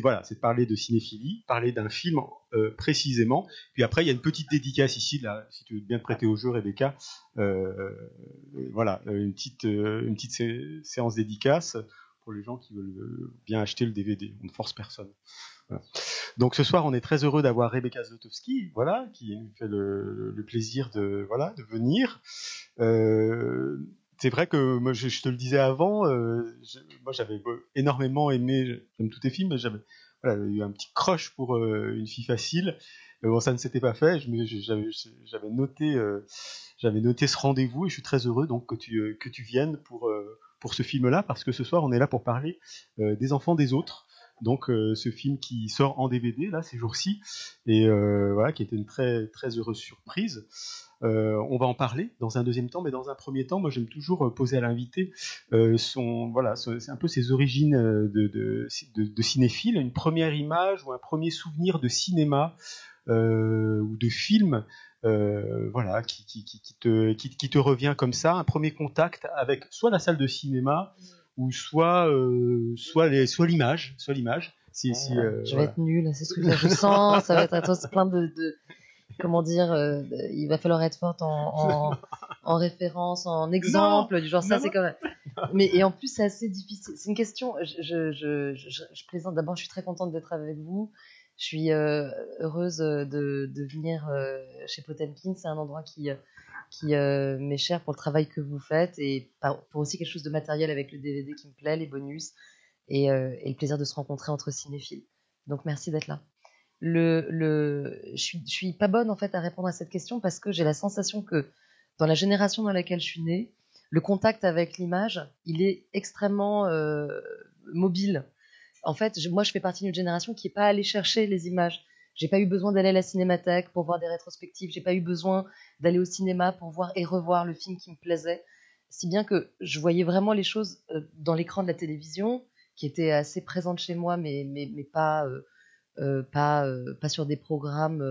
voilà, c'est de parler de cinéphilie, parler d'un film euh, précisément. Puis après, il y a une petite dédicace ici, si tu veux bien te prêter au jeu, Rebecca. Euh, voilà, une petite, une petite séance dédicace pour les gens qui veulent bien acheter le DVD. On ne force personne. Donc ce soir, on est très heureux d'avoir Rebecca Zlotowski, voilà, qui nous fait le, plaisir de, voilà, de venir. Euh, c'est vrai que moi, je, te le disais avant, euh, moi j'avais énormément aimé, comme tous tes films, j'avais voilà, eu un petit crush pour euh, une fille facile. bon, ça ne s'était pas fait. J'avais noté, j'avais noté ce rendez-vous et je suis très heureux donc que tu que tu viennes pour pour ce film-là parce que ce soir on est là pour parler des enfants des autres. Donc euh, ce film qui sort en DVD là ces jours-ci et euh, voilà qui était une très très heureuse surprise. Euh, on va en parler dans un deuxième temps, mais dans un premier temps, moi j'aime toujours poser à l'invité son voilà c'est un peu ses origines de, cinéphile, une première image ou un premier souvenir de cinéma ou de film voilà, qui, te, qui, te revient comme ça, un premier contact avec soit la salle de cinéma, ou soit euh, soit les soit l'image, soit l'image. Si, si, euh, je vais être nulle, c'est ce que je sens. ça va être plein de, de comment dire. Euh, il va falloir être forte en, en, en référence, en exemple, du genre ça c'est quand même. Mais et en plus c'est assez difficile. C'est une question. Je, je, je, je plaisante. D'abord, je suis très contente d'être avec vous. Je suis heureuse de, de venir chez Potemkin. C'est un endroit qui qui euh, m'est cher pour le travail que vous faites et pour aussi quelque chose de matériel avec le DVD qui me plaît, les bonus et, euh, et le plaisir de se rencontrer entre cinéphiles. Donc merci d'être là. Le, le, je suis, je suis pas bonne en fait à répondre à cette question parce que j'ai la sensation que dans la génération dans laquelle je suis née, le contact avec l'image, il est extrêmement euh, mobile. En fait, moi, je fais partie d'une génération qui n'est pas allée chercher les images. J'ai pas eu besoin d'aller à la cinémathèque pour voir des rétrospectives. J'ai pas eu besoin d'aller au cinéma pour voir et revoir le film qui me plaisait. Si bien que je voyais vraiment les choses euh, dans l'écran de la télévision, qui était assez présente chez moi, mais, mais, mais pas, euh, euh, pas, pas sur des programmes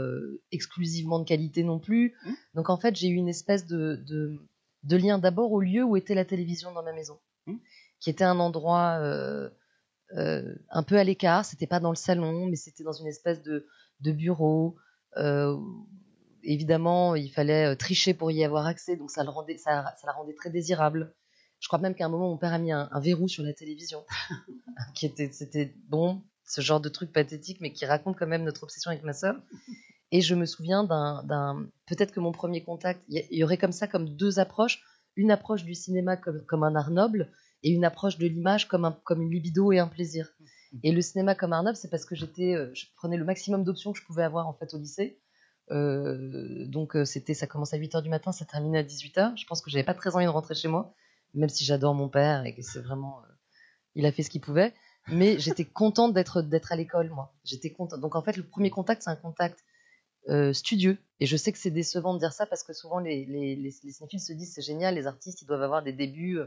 exclusivement de qualité non plus. Mmh. Donc en fait, j'ai eu une espèce de, de, de lien d'abord au lieu où était la télévision dans ma maison, mmh. qui était un endroit un peu à l'écart. C'était pas dans le salon, mais c'était dans une espèce de, de bureau. Euh, évidemment, il fallait euh, tricher pour y avoir accès, donc ça, le rendait, ça, ça la rendait très désirable. Je crois même qu'à un moment, mon père a mis un, verrou sur la télévision, qui était, c'était bon, ce genre de truc pathétique, mais qui raconte quand même notre obsession avec ma sœur. Et je me souviens d'un, peut-être que mon premier contact, il y, aurait comme ça, comme deux approches, une approche du cinéma comme, comme un art noble, et une approche de l'image comme, un, comme une libido et un plaisir. Et le cinéma comme art c'est parce que j'étais, euh, je prenais le maximum d'options que je pouvais avoir en fait au lycée. Euh, donc euh, c'était, ça commence à 8h du matin, ça terminait à 18h. Je pense que j'avais pas très envie de rentrer chez moi, même si j'adore mon père et que c'est vraiment, il a fait ce qu'il pouvait. Mais j'étais contente d'être d'être à l'école, moi. J'étais contente. Donc en fait, le premier contact, c'est un contact studieux. Et je sais que c'est décevant de dire ça parce que souvent les, les, les, les cinéphiles se disent c'est génial, les artistes ils doivent avoir des débuts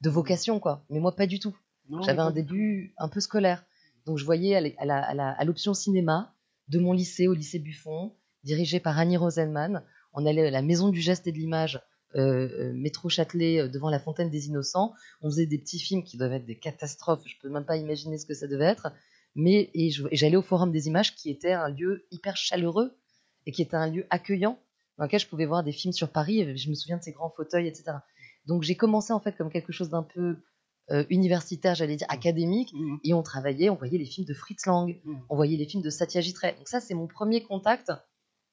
de vocation quoi. Mais moi pas du tout. J'avais un début un peu scolaire. Donc je voyais à l'option cinéma de mon lycée, au lycée Buffon, dirigé par Annie Rosenman. On allait à la maison du geste et de l'image, euh, euh, métro Châtelet, euh, devant la fontaine des Innocents. On faisait des petits films qui doivent être des catastrophes. Je peux même pas imaginer ce que ça devait être. Mais et j'allais au Forum des images, qui était un lieu hyper chaleureux et qui était un lieu accueillant dans lequel je pouvais voir des films sur Paris. Je me souviens de ces grands fauteuils, etc. Donc j'ai commencé en fait comme quelque chose d'un peu euh, universitaire, j'allais dire mmh. académique, mmh. et on travaillait, on voyait les films de Fritz Lang, mmh. on voyait les films de Satyajit Ray. Donc ça, c'est mon premier contact.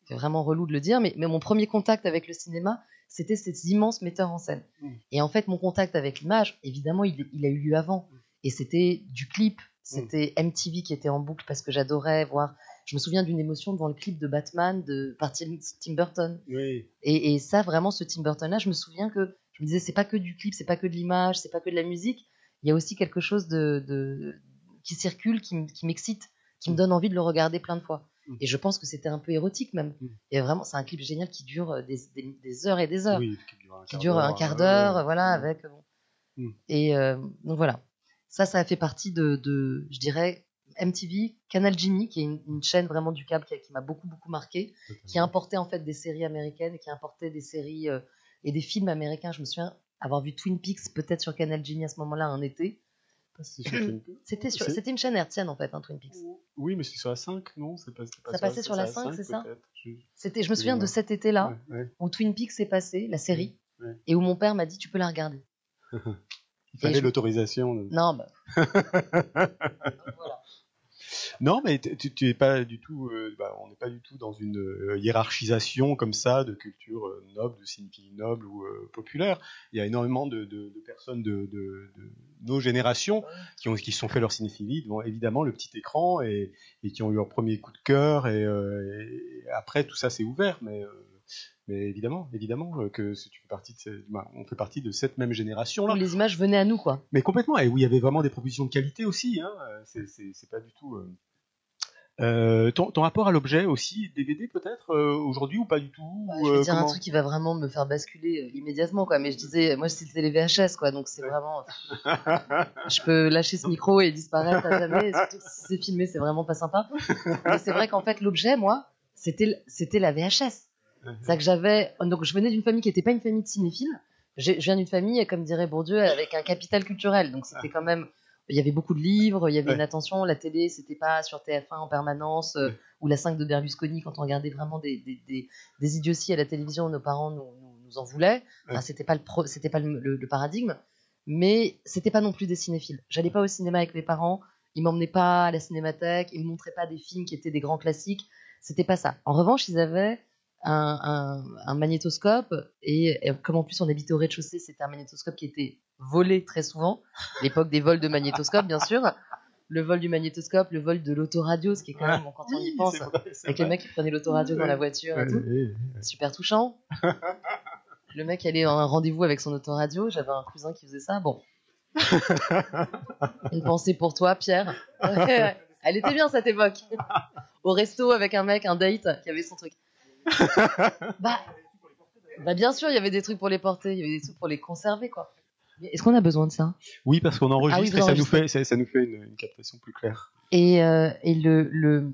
C'est vraiment relou de le dire, mais, mais mon premier contact avec le cinéma, c'était ces immenses metteurs en scène. Et en fait, mon contact avec l'image, évidemment, il, a eu lieu avant. Et c'était du clip, c'était MTV qui était en boucle parce que j'adorais voir. Je me souviens d'une émotion devant le clip de Batman de par Tim Burton. Et, et, ça, vraiment, ce Tim Burton-là, je me souviens que je me disais, c'est pas que du clip, c'est pas que de l'image, c'est pas que de la musique. Il y a aussi quelque chose de, qui circule, qui m'excite, qui me mm. donne envie de le regarder plein de fois. Mm. Et je pense que c'était un peu érotique même. Mm. Et vraiment, c'est un clip génial qui dure euh, des, heures et des heures. qui dure un quart d'heure, voilà, avec. Et euh, donc voilà. Ça, ça a fait partie de, je dirais, MTV, Canal Jimmy, qui est une, chaîne vraiment du câble qui, m'a beaucoup, beaucoup marqué, qui a importé en fait des séries américaines et qui a importé des séries euh, et des films américains. Je me souviens avoir vu Twin Peaks peut-être sur Canal Genie à ce moment-là un été C'était sur... c'était une chaîne hertzienne en fait, hein, Twin Peaks. Oui, mais c'est sur la 5, non? Pas, pas Ça passait sur la 5, c'est ça? je... C'était, je me souviens de cet été-là où Twin Peaks est passé, la série, et où mon père m'a dit tu peux la regarder. Il fallait l'autorisation. Non, bah. voilà. Non, mais tu, es pas du tout. Euh, bah, on n'est pas du tout dans une euh, hiérarchisation comme ça de culture euh, noble, de cinéphilie noble ou populaire. Il y a énormément de, personnes de, nos générations qui ont sont fait leur cinéphilie devant évidemment le petit écran et, qui ont eu leur premier coup de cœur et, après tout ça s'est ouvert, mais mais évidemment, évidemment euh, que tu fais partie de bah, on fait partie de cette même génération-là. les images venaient à nous, quoi. Mais complètement, et où il y avait vraiment des propositions de qualité aussi. Hein. C'est pas du tout. Euh, euh, ton, rapport à l'objet aussi, DVD peut-être aujourd'hui ou pas du tout bah, Je vais dire un truc qui va vraiment me faire basculer immédiatement, quoi. Mais je disais, moi c'était les VHS, quoi. Donc c'est vraiment, je peux lâcher ce micro et disparaître à jamais. Surtout si c'est filmé, c'est vraiment pas sympa. Mais c'est vrai qu'en fait l'objet, moi, c'était c'était la VHS. C'est que j'avais. Donc, je venais d'une famille qui n'était pas une famille de cinéphiles. Je viens d'une famille, comme dirait Bourdieu, avec un capital culturel. Donc, c'était quand même. Il y avait beaucoup de livres, il y avait une attention. La télé, c'était pas sur TF1 en permanence, euh, ou la 5 de Berlusconi, quand on regardait vraiment des, des, des, idioties à la télévision, nos parents nous, nous, en voulaient. Enfin, c'était pas, le, c'était pas le, paradigme. Mais c'était pas non plus des cinéphiles. J'allais pas au cinéma avec mes parents, ils m'emmenaient pas à la cinémathèque, ils me montraient pas des films qui étaient des grands classiques. C'était pas ça. En revanche, ils avaient un, magnétoscope et, comme en plus on habitait au rez-de-chaussée, c'était un magnétoscope qui était volé très souvent, l'époque des vols de magnétoscope bien sûr, le vol du magnétoscope, le vol de l'autoradio, ce qui est quand même, quand on y pense, avec le mec qui prenait l'autoradio dans la voiture et tout, super touchant. Le mec allait en un rendez-vous avec son autoradio, j'avais un cousin qui faisait ça, bon. Une pensée pour toi, Pierre. Elle était bien cette époque. Au resto avec un mec, un date, qui avait son truc. Bah, bah, bien sûr, il y avait des trucs pour les porter, il y avait des trucs pour les conserver, quoi. Est-ce qu'on a besoin de ça? Oui, parce qu'on enregistre ah et ça nous fait, ça, nous fait une, captation plus claire. Et, euh, et le, le,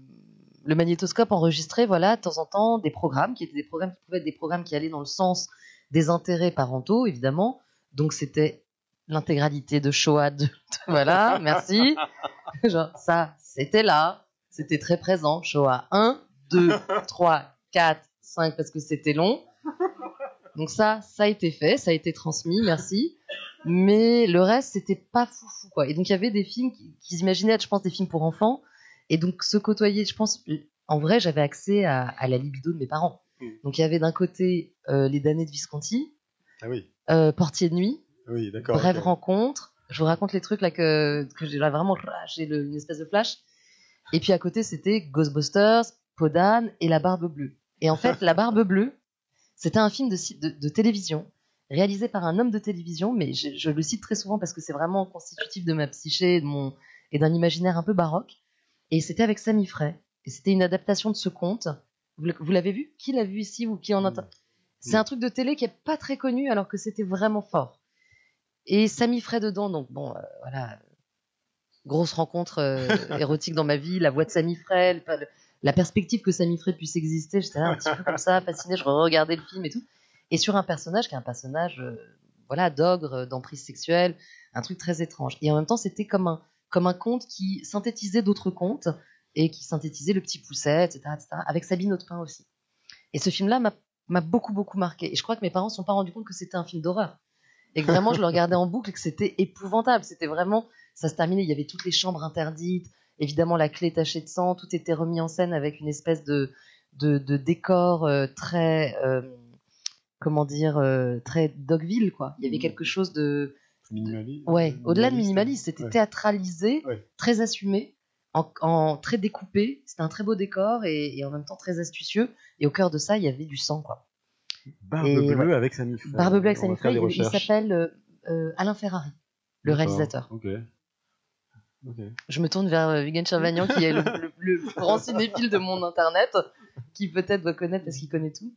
le, magnétoscope enregistrait, voilà, de temps en temps, des programmes qui étaient des programmes qui pouvaient être des programmes qui allaient dans le sens des intérêts parentaux, évidemment. Donc c'était l'intégralité de Shoah. De, voilà, merci. Genre, ça, c'était là, c'était très présent. Shoah 1, 2, 3, 4, 5 parce que c'était long. Donc ça, ça a été fait, ça a été transmis, merci. Mais le reste, c'était pas foufou, quoi. Et donc il y avait des films qui, imaginaient être, je pense, des films pour enfants. Et donc se côtoyer, je pense, en vrai, j'avais accès à, la libido de mes parents. Hmm. Donc il y avait d'un côté euh, les damnés de Visconti, ah oui. euh, Portier de nuit, oui, Brève rencontre. Je vous raconte les trucs là que, que j'ai vraiment, j'ai une espèce de flash. Et puis à côté, c'était Ghostbusters, Podane et La Barbe Bleue. Et en fait, La Barbe Bleue, c'était un film de, télévision réalisé par un homme de télévision, mais je, le cite très souvent parce que c'est vraiment constitutif de ma psyché et, d'un imaginaire un peu baroque. Et c'était avec Sami Frey. Et c'était une adaptation de ce conte. Vous, l'avez vu? Qui l'a vu ici ou qui en entend C'est un truc de télé qui est pas très connu alors que c'était vraiment fort. Et Sami Frey dedans, donc bon, euh, voilà, grosse rencontre euh, érotique dans ma vie, la voix de Sami Frey, la perspective que Sami Frey puisse exister, j'étais un petit peu comme ça, fasciné, je regardais le film et tout. Et sur un personnage qui est un personnage, euh, voilà, d'ogre, d'emprise sexuelle, un truc très étrange. Et en même temps, c'était comme un, comme un conte qui synthétisait d'autres contes et qui synthétisait le petit pousset, etc., etc., avec Sabine Autepin aussi. Et ce film-là m'a beaucoup, beaucoup marqué. Et je crois que mes parents ne sont pas rendus compte que c'était un film d'horreur. Et que vraiment, je le regardais en boucle et que c'était épouvantable. C'était vraiment, ça se terminait, il y avait toutes les chambres interdites, évidemment la clé tachée de sang, tout était remis en scène avec une espèce de, de, décor euh, très, euh, comment dire, euh, très Dogville, quoi. Il y avait mmh. quelque chose de... Minimaliste. Ouais, au-delà de minimaliste, c'était théâtralisé, très assumé, en, très découpé. C'était un très beau décor et, en même temps très astucieux. Et au cœur de ça, il y avait du sang, quoi. Barbe bleue avec Sami Barbe bleue avec Sami Il, il s'appelle Alain Ferrari, le réalisateur. Je me tourne vers euh, Vigan Chavagnan, qui est le, grand cinéphile de mon internet, qui peut-être doit connaître parce qu'il connaît tout.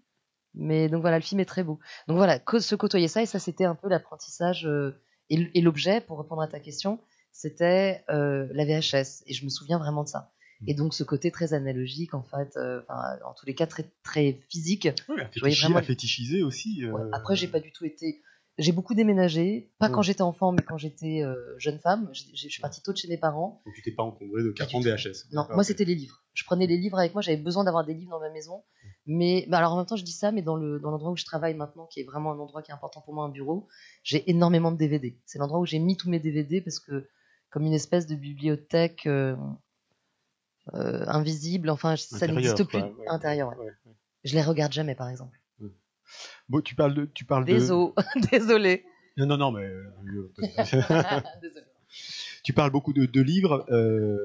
Mais donc voilà, le film est très beau. Donc voilà, se côtoyer ça, et ça c'était un peu l'apprentissage euh, et l'objet, pour répondre à ta question, c'était euh, la VHS. Et je me souviens vraiment de ça. Et donc ce côté très analogique, en fait, en tous les cas très, très physique. Oui, vraiment... fétichisé aussi. Après, j'ai pas du tout été j'ai beaucoup déménagé, pas quand j'étais enfant, mais quand j'étais euh, jeune femme. Je suis partie tôt de chez mes parents. Donc tu t'es pas encombré de carton du tout. VHS. Non, D'accord, moi c'était les livres. Je prenais les livres avec moi, j'avais besoin d'avoir des livres dans ma maison. Mais bah, alors en même temps, je dis ça, mais dans le dans l'endroit où je travaille maintenant, qui est vraiment un endroit qui est important pour moi, un bureau, j'ai énormément de DVD. C'est l'endroit où j'ai mis tous mes DVD parce que comme une espèce de bibliothèque euh, euh, invisible, enfin ça Intérieur, n'existe plus ouais. intérieur. ouais. Ouais, ouais. Je les regarde jamais, par exemple. Bon, tu parles de, tu parles de. Désolé, désolé. Non, non, non, mais euh, Désolé. tu parles beaucoup de, de livres. euh,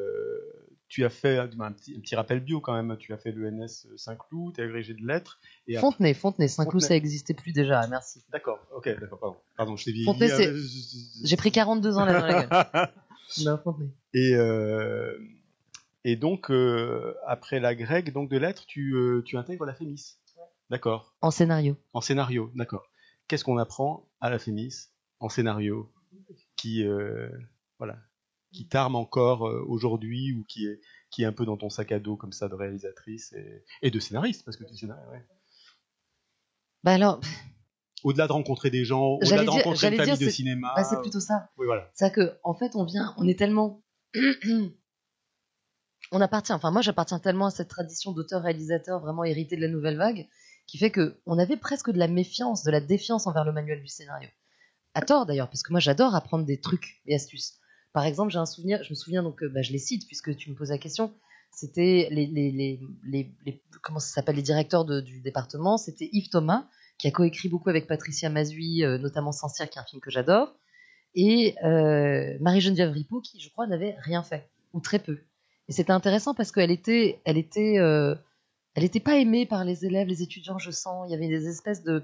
tu as fait un petit, un petit rappel bio quand même. Tu as fait l'ENS Saint-Cloud, tu es agrégé de lettres. Et Fontenay, Fontenay, Saint-Cloud, ça existait plus déjà, merci. D'accord, ok, d'accord, pardon. Pardon, je t'ai dit. Fontenay, c'est- J'ai pris 42 ans là dans la gueule. Non, Fontenay. Et, euh, et donc, euh, après la grecque donc de lettres, tu, euh, tu intègres la Fémis. D'accord. En scénario. En scénario, d'accord. Qu'est-ce qu'on apprend à la Fémis en scénario qui, euh, voilà, qui t'arme encore euh, aujourd'hui ou qui est, qui est un peu dans ton sac à dos comme ça de réalisatrice et, et de scénariste parce que tu es scénariste, ouais. Bah alors, Au-delà de rencontrer des gens, au-delà de rencontrer une dire, famille de cinéma. bah, c'est plutôt ça. Oui, voilà. C'est que en fait, on vient, on est tellement, on appartient. Enfin, moi, j'appartiens tellement à cette tradition d'auteur-réalisateur vraiment héritée de la nouvelle vague, qui fait que on avait presque de la méfiance, de la défiance envers le manuel du scénario. À tort d'ailleurs, parce que moi, j'adore apprendre des trucs et astuces. Par exemple, j'ai un souvenir, je me souviens donc, euh, bah, je les cite puisque tu me poses la question. C'était les, comment ça s'appelle les directeurs du département. C'était Yves Thomas qui a coécrit beaucoup avec Patricia Mazui, euh, notamment Saint-Cyr, qui est un film que j'adore, et euh, Marie-Geneviève Ripaud, qui je crois n'avait rien fait ou très peu. Et c'était intéressant parce qu'elle était, elle était, euh, elle était pas aimée par les élèves, les étudiants. Je sens, il y avait des espèces de,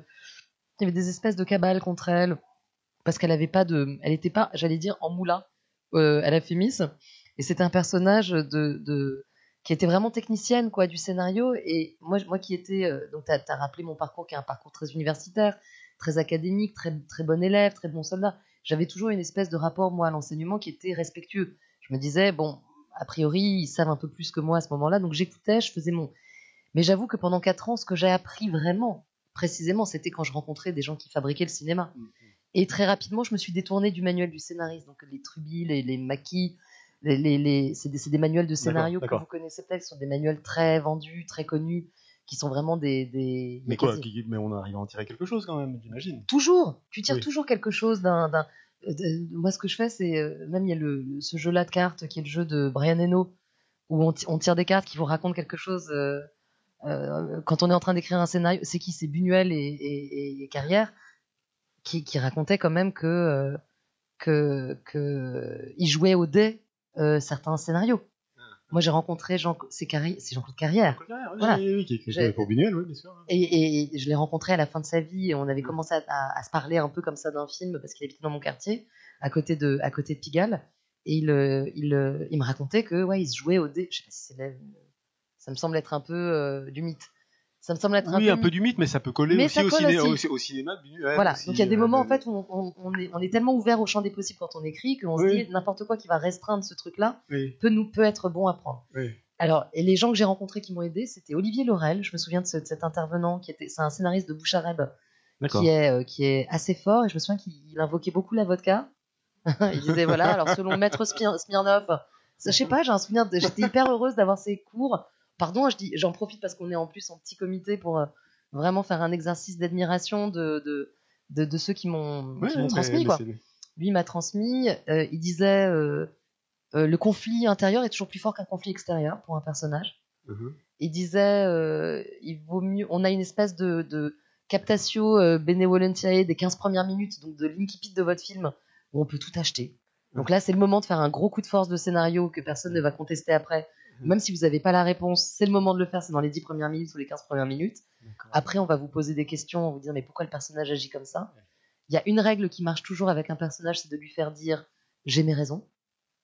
il y avait des espèces de cabales contre elle. Parce qu'elle avait pas de, elle était pas, j'allais dire, en moulin euh, à la Fémis. Et c'était un personnage de, qui était vraiment technicienne quoi du scénario. Et moi moi qui étais euh, donc tu as, rappelé mon parcours qui est un parcours très universitaire très académique très très bon élève très bon soldat. J'avais toujours une espèce de rapport moi à l'enseignement qui était respectueux. Je me disais bon a priori ils savent un peu plus que moi à ce moment-là. Donc j'écoutais je faisais mon mais j'avoue que pendant quatre ans ce que j'ai appris vraiment précisément c'était quand je rencontrais des gens qui fabriquaient le cinéma et très rapidement je me suis détournée du manuel du scénariste donc les trubis les, les maquis les, les, les- c'est des, des manuels de scénario que vous connaissez peut-être, qui sont des manuels très vendus, très connus, qui sont vraiment des. des Mais quoi quasi- Mais on arrive à en tirer quelque chose quand même, j'imagine. Toujours Tu tires Oui. toujours quelque chose d'un. euh, Moi, ce que je fais, c'est. euh, Même il y a le, ce jeu-là de cartes qui est le jeu de Brian Eno, où on tire des cartes qui vous racontent quelque chose. euh, euh, quand on est en train d'écrire un scénario, c'est qui? C'est Buñuel et, et, Carrière qui, qui racontaient quand même que. euh, que, que ils jouaient au dé euh, certains scénarios. Moi, j'ai rencontré Jean, c'est Carri- c'est Jean-Claude Carrière. Voilà. Oui, oui, qui est J'ai- pour Buñuel, oui, bien sûr. Et, et je l'ai rencontré à la fin de sa vie et on Mm. avait commencé à, à- à se parler un peu comme ça d'un film parce qu'il habitait dans mon quartier, à côté de, à côté de Pigalle. Et il, il, il me racontait que ouais, il se jouait au dé. Je sais pas si c'est la- ça me semble être un peu euh, du mythe. Ça me semble être Oui, un un peu peu du mythe, mais ça peut coller Mais aussi, au, colle ciné- aussi. au- au cinéma. Voilà, aussi, donc il y a des euh, moments en fait où on, est, on est tellement ouvert au champ des possibles quand on écrit qu'on Oui. se dit n'importe quoi qui va restreindre ce truc-là Oui, peut nous peut être bon à prendre. Alors, et les gens que j'ai rencontrés qui m'ont aidé, c'était Olivier Laurel. Je me souviens de, ce- de cet intervenant qui était, c'est un scénariste de Bouchareb D'accord. qui est, euh, qui est assez fort. Et je me souviens qu'il il invoquait beaucoup la vodka. il disait voilà, alors selon Maître Smir- Smirnov, je sais pas, j'ai un souvenir, de- j'étais hyper heureuse d'avoir ces cours. Pardon, je dis, j'en profite parce qu'on est en plus en petit comité pour euh, vraiment faire un exercice d'admiration de, de, de, de ceux qui m'ont Ouais, transmis. mais quoi. Lui m'a transmis, euh, il disait euh, euh, le conflit intérieur est toujours plus fort qu'un conflit extérieur pour un personnage Mhm. il disait il vaut mieux on a une espèce de, de captatio benevolentiae des 15 premières minutes donc de l'incipit de votre film où on peut tout acheter donc là c'est le moment de faire un gros coup de force de scénario que personne ne va contester après. Même si vous n'avez pas la réponse c'est le moment de le faire c'est dans les 10 premières minutes ou les 15 premières minutes après on va vous poser des questions on va vous dire mais pourquoi le personnage agit comme ça? Il y a une règle qui marche toujours avec un personnage c'est de lui faire dire j'ai mes raisons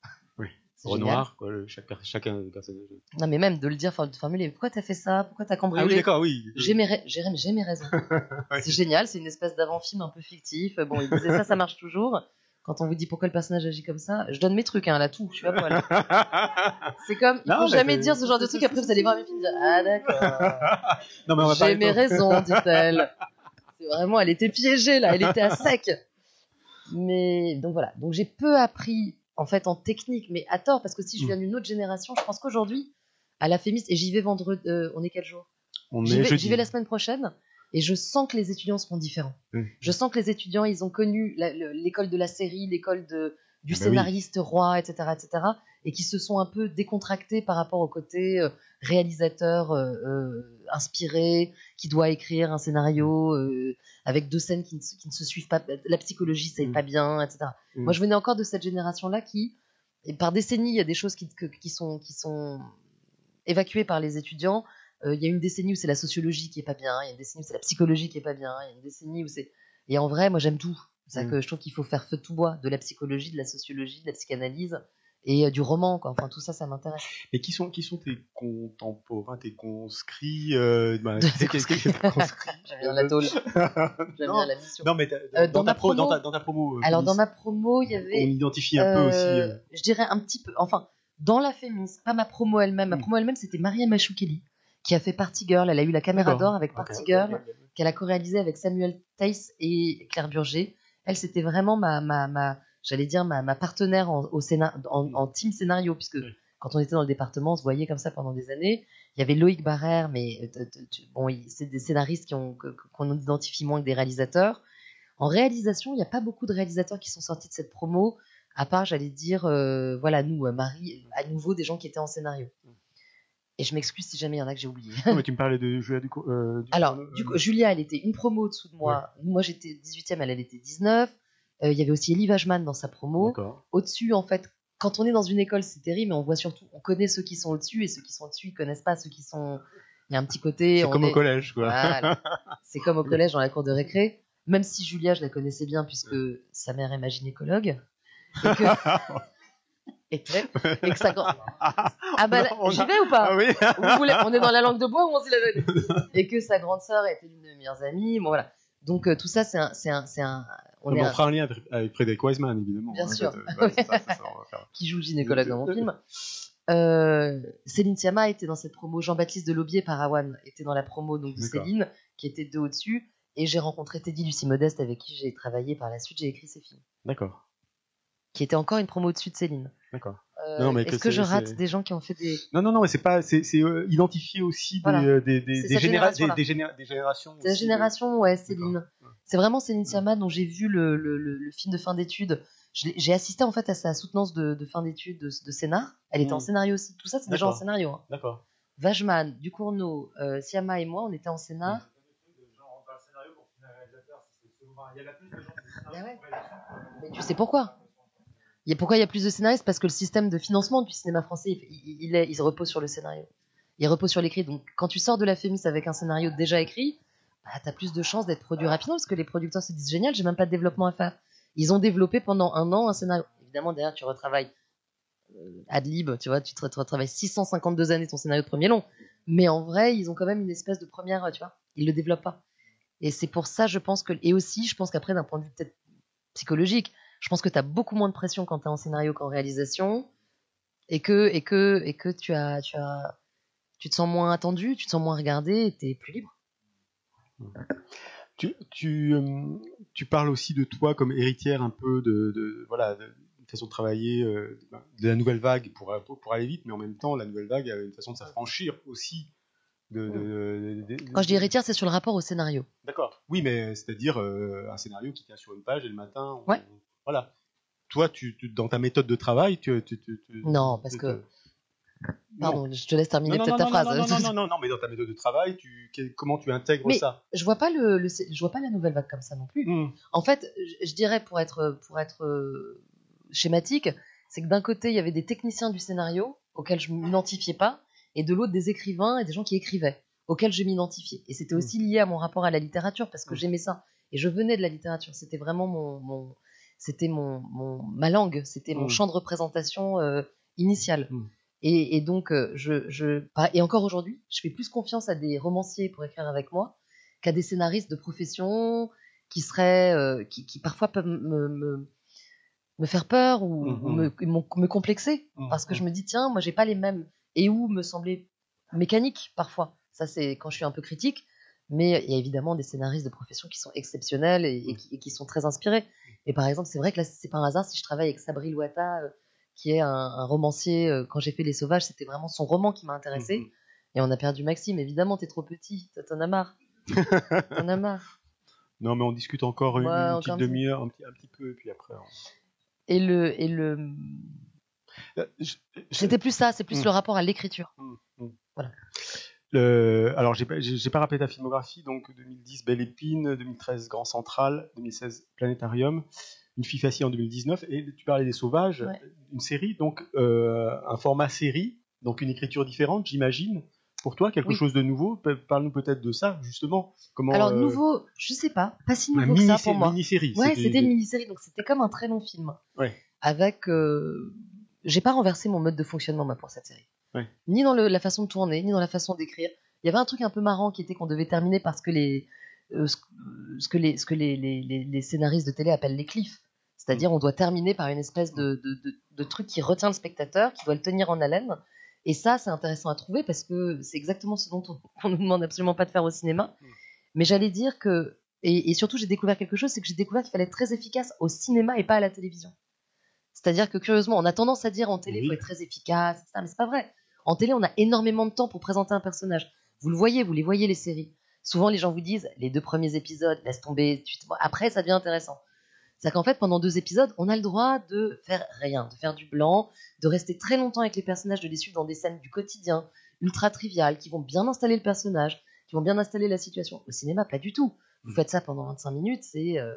Oui. Renoir, quoi, le- chaque chacun des personnages. non mais même de le dire de formuler pourquoi t'as fait ça? Pourquoi t'as Ah cambriolé? oui, d'accord, oui. j'ai mes, ra- mes raisons. C'est génial, c'est une espèce d'avant-film un peu fictif. Bon, il disait ça, ça marche toujours. Quand on vous dit pourquoi le personnage agit comme ça, je donne mes trucs, hein, là, tout, je suis à poil. C'est comme, il faut mais jamais c'est- dire ce genre de truc, après vous allez voir mes films, dire, ah d'accord, j'ai mes raisons, dit-elle. vraiment, elle était piégée là, elle était à sec. Mais donc voilà, donc j'ai peu appris en fait en technique, mais à tort parce que si je viens d'une autre génération, je pense qu'aujourd'hui à la Fémis et j'y vais vendredi, euh, on est quel jour? On est vais, jeudi. j'y vais la semaine prochaine et je sens que les étudiants seront différents. Oui. Je sens que les étudiants, ils ont connu l'école de la série, l'école du Ah bah oui. scénariste roi, etc., etc., et qui se sont un peu décontractés par rapport au côté euh, réalisateur euh, euh, inspiré, qui doit écrire un scénario avec deux scènes qui ne, se- qui ne se suivent pas, la psychologie, c'est Mm. pas bien, etc. Mm. Moi, je venais encore de cette génération-là qui, et par décennies, il y a des choses qui, que- qui sont, qui sont évacuées par les étudiants. Euh, il y a une décennie où c'est la sociologie qui est pas bien, il y a une décennie où c'est la psychologie qui est pas bien, il y a une décennie où c'est. Et en vrai, moi j'aime tout. C'est ça Mm. que je trouve qu'il faut faire feu de tout bois, de la psychologie, de la sociologie, de la psychanalyse et euh, du roman, quoi. Enfin, tout ça, ça m'intéresse. Et qui sont, qui sont tes contemporains, tes conscrits euh, bah, J'aime bien la tôle, j'aime bien la mission. non, mais Euh, dans, dans ta dans promo- ta, dans ta promo. euh, Alors, dans ma promo, il y on avait. identifie un peu Euh, aussi. euh, Je dirais un petit peu. Enfin, dans la Fémis, pas ma promo elle-même. Ma Mm. promo elle-même, c'était Maria Machoukeli, qui a fait Party Girl. Elle a eu la caméra d'or avec. Party Girl, qu'elle a co-réalisé avec Samuel Tace et Claire Burger. Elle, c'était vraiment ma, ma, ma j'allais dire, ma, ma partenaire en, au scénar- en, en team scénario, puisque Mm. quand on était dans le département, on se voyait comme ça pendant des années. Il y avait Loïc Barrère, mais euh, bon, c'est des scénaristes qu'on identifie moins que des réalisateurs. En réalisation, il n'y a pas beaucoup de réalisateurs qui sont sortis de cette promo, à part, j'allais dire, euh, voilà, nous, euh, Marie, à nouveau, des gens qui étaient en scénario. Et je m'excuse si jamais il y en a que j'ai oublié. Non, mais tu me parlais de Julia euh, Alors, du euh, coup, Julia, elle était une promo au-dessous de moi. Moi, j'étais 18e, elle, elle était 19. Euh, Il y avait aussi Elie Vajman dans sa promo. Au-dessus, en fait, quand on est dans une école, c'est terrible, mais on voit surtout, on connaît ceux qui sont au-dessus et ceux qui sont au-dessus, ils connaissent pas ceux qui sont. Il y a un petit côté. C'est comme est- au collège, quoi. Voilà. C'est comme au collège dans la cour de récré. Même si Julia, je la connaissais bien puisque sa mère est ma gynécologue. Et que, et ça. Ah bah, on j'y vais ou pas Ah oui Vous voulez, on est dans la langue de bois ou on la Et que sa grande sœur était l'une de mes meilleures amies. Bon voilà. Donc euh, tout ça, c'est un, c'est un, c'est un. On On, est un- fera un lien avec- avec Frédéric Wiseman, évidemment. Bien hein, sûr. euh, ça, ça, on faire. qui joue le gynécologue dans mon film. Euh, Céline Sciamma était dans cette promo. Jean-Baptiste Delobier Parawan était dans la promo donc de. Céline, qui était deux au-dessus. Et j'ai rencontré Teddy Lucie Modeste avec qui j'ai travaillé par la suite. J'ai écrit ses films, D'accord, qui était encore une promo au-dessus de Céline. D'accord. Euh, Non, mais Est-ce que je rate des gens qui ont fait des. Non, non, non, mais c'est pas, c'est, c'est euh, identifier aussi des, Voilà. euh, des, des, C'est des, généra- des, des géné- des générations. C'est la aussi, génération, ouais, Céline. C'est vraiment Céline Sciamma dont j'ai vu le, le, le, le film de fin d'études. J'ai assisté en fait à sa soutenance de, de fin d'études de, de scénar. Elle était en scénario aussi. Tout ça, c'est des gens en scénario. Hein. de- D'accord. Vajman, Ducournau, euh, Siama et moi, on était en scénar. Ah ouais. Mais tu sais pourquoi? A, Pourquoi il y a plus de scénaristes? Parce que le système de financement du cinéma français, il, est, il se repose sur le scénario. Il repose sur l'écrit. Donc quand tu sors de la Fémis avec un scénario déjà écrit, bah, tu as plus de chances d'être produit rapidement parce que les producteurs se disent génial, j'ai même pas de développement à faire. Ils ont développé pendant un an un scénario. Évidemment, derrière, tu retravailles euh, ad lib, tu vois, tu te retravailles 652 années ton scénario de premier long. Mais en vrai, ils ont quand même une espèce de première, tu vois, ils le développent pas. Et c'est pour ça, je pense que. Et aussi, je pense qu'après, d'un point de vue peut-être psychologique, je pense que tu as beaucoup moins de pression quand tu es en scénario qu'en réalisation. Et que, et que, et que tu, as, tu, as, tu te sens moins attendu, tu te sens moins regardé et tu es plus libre. Tu, tu, euh, tu parles aussi de toi comme héritière un peu de, de voilà, de, une façon de travailler euh, de la nouvelle vague pour, pour, aller vite, mais en même temps, la nouvelle vague avait une façon de s'affranchir aussi. De, de- de- de- de- Quand je dis héritière, c'est sur le rapport au scénario. D'accord. Oui, mais c'est-à-dire euh, un scénario qui tient sur une page et le matin. on- Ouais. Voilà. Toi, tu, tu- dans ta méthode de travail, tu. tu- tu- tu- Non, parce tu- que- Pardon, je te laisse terminer Non, peut-être non, ta non, phrase. Non, non, non, non, non, mais dans ta méthode de travail, tu, comment tu intègres Mais- ça? Je vois pas le, le- je vois pas la nouvelle vague comme ça non plus. Hmm. En fait, je, je dirais pour être pour être euh, schématique, c'est que d'un côté il y avait des techniciens du scénario auxquels je m'identifiais pas, et de l'autre des écrivains et des gens qui écrivaient auxquels je m'identifiais. Et c'était aussi lié à mon rapport à la littérature parce que Mm. j'aimais ça et je venais de la littérature. C'était vraiment mon, mon c'était mon, mon ma langue, c'était mon Mm. champ de représentation euh, initial. Mm. Et, et donc euh, je, je et encore aujourd'hui, je fais plus confiance à des romanciers pour écrire avec moi qu'à des scénaristes de profession qui seraient euh, qui, qui parfois peuvent me, me, me faire peur ou, ou me, me, complexer parce que je me dis tiens moi j'ai pas les mêmes et où me semblait mécanique parfois ça c'est quand je suis un peu critique Mais il y a évidemment des scénaristes de profession qui sont exceptionnels et, qui, sont très inspirés. Et par exemple, c'est vrai que là, c'est pas un hasard si je travaille avec Sabri Louata, euh, qui est un, romancier. Euh, quand j'ai fait Les Sauvages, c'était vraiment son roman qui m'a intéressé. Mhm. Et on a perdu Maxime. Évidemment, t'es trop petit. T'en as marre. T'en as marre. Non, mais on discute encore une, petite demi-heure, un petit, un petit peu, et puis après. Et le, et le. Euh, c'était plus ça, c'est plus hmm. le rapport à l'écriture. Hmm, hmm. Voilà. Le... Alors, j'ai pas, pas rappelé ta filmographie, donc 2010 Belle Épine, 2013 Grand Central, 2016 Planétarium, Une fille facile en 2019, et tu parlais des Sauvages, une série, donc euh, un format série, donc une écriture différente, j'imagine pour toi quelque chose de nouveau Parle-nous peut-être de ça, justement. Comment, Alors, euh, nouveau, je sais pas, pas si nouveau que ça pour moi. mini-série. Ouais, c'était une mini-série, donc c'était comme un très long film. Ouais. Avec. Euh... J'ai pas renversé mon mode de fonctionnement, moi, pour cette série. Ni dans le, la façon de tourner, ni dans la façon d'écrire. Il y avait un truc un peu marrant qui était qu'on devait terminer parce que les. Euh, ce, que, les, ce que les, les, les, scénaristes de télé appellent les cliffs. C'est-à-dire, mm. on doit terminer par une espèce de, de, de, de truc qui retient le spectateur, qui doit le tenir en haleine. Et ça, c'est intéressant à trouver parce que c'est exactement ce dont on ne nous demande absolument pas de faire au cinéma. Hmm. Mais j'allais dire que, et, surtout j'ai découvert quelque chose, c'est que j'ai découvert qu'il fallait être très efficace au cinéma et pas à la télévision. C'est-à-dire que curieusement, on a tendance à dire en télé, il faut être très efficace, etc. mais c'est pas vrai. En télé, on a énormément de temps pour présenter un personnage. Vous le voyez, vous les voyez les séries. Souvent, les gens vous disent, les deux premiers épisodes, laisse tomber, après, ça devient intéressant. C'est-à-dire qu'en fait, pendant deux épisodes, on a le droit de faire rien, de faire du blanc, de rester très longtemps avec les personnages, de les suivre dans des scènes du quotidien, ultra triviales, qui vont bien installer le personnage, qui vont bien installer la situation. Au cinéma, pas du tout. Vous faites ça pendant 25 minutes, c'est euh,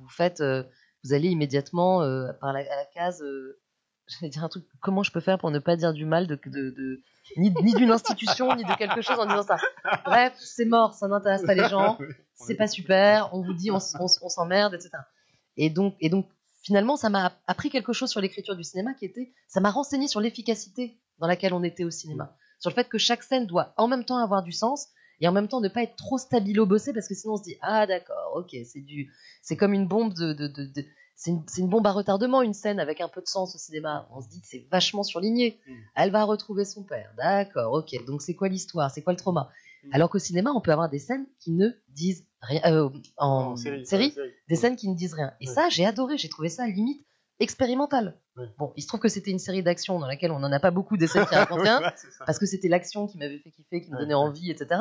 vous faites, euh, vous allez immédiatement euh, par à la case. Je vais dire un truc. Comment je peux faire pour ne pas dire du mal de, de, ni, d'une institution ni de quelque chose en disant ça? Bref, c'est mort, ça n'intéresse pas les gens, c'est pas super, on vous dit on, on, on s'emmerde, etc. Et donc, et donc finalement, ça m'a appris quelque chose sur l'écriture du cinéma qui était, ça m'a renseigné sur l'efficacité dans laquelle on était au cinéma. Sur le fait que chaque scène doit en même temps avoir du sens et en même temps ne pas être trop stabilo-bossé parce que sinon on se dit, ah d'accord, ok, c'est du, c'est comme une bombe de, de, de, c'est une, une, bombe à retardement, une scène avec un peu de sens au cinéma. On se dit que c'est vachement surligné. Mm. Elle va retrouver son père. D'accord, ok. Donc c'est quoi l'histoire? C'est quoi le trauma? Mm. Alors qu'au cinéma, on peut avoir des scènes qui ne disent rien. Euh, en, série, des scènes qui ne disent rien. Et ça, j'ai adoré. J'ai trouvé ça limite expérimental. Bon, il se trouve que c'était une série d'actions dans laquelle on n'en a pas beaucoup des scènes qui racontent rien, parce que c'était l'action qui m'avait fait kiffer, qui me donnait envie, etc.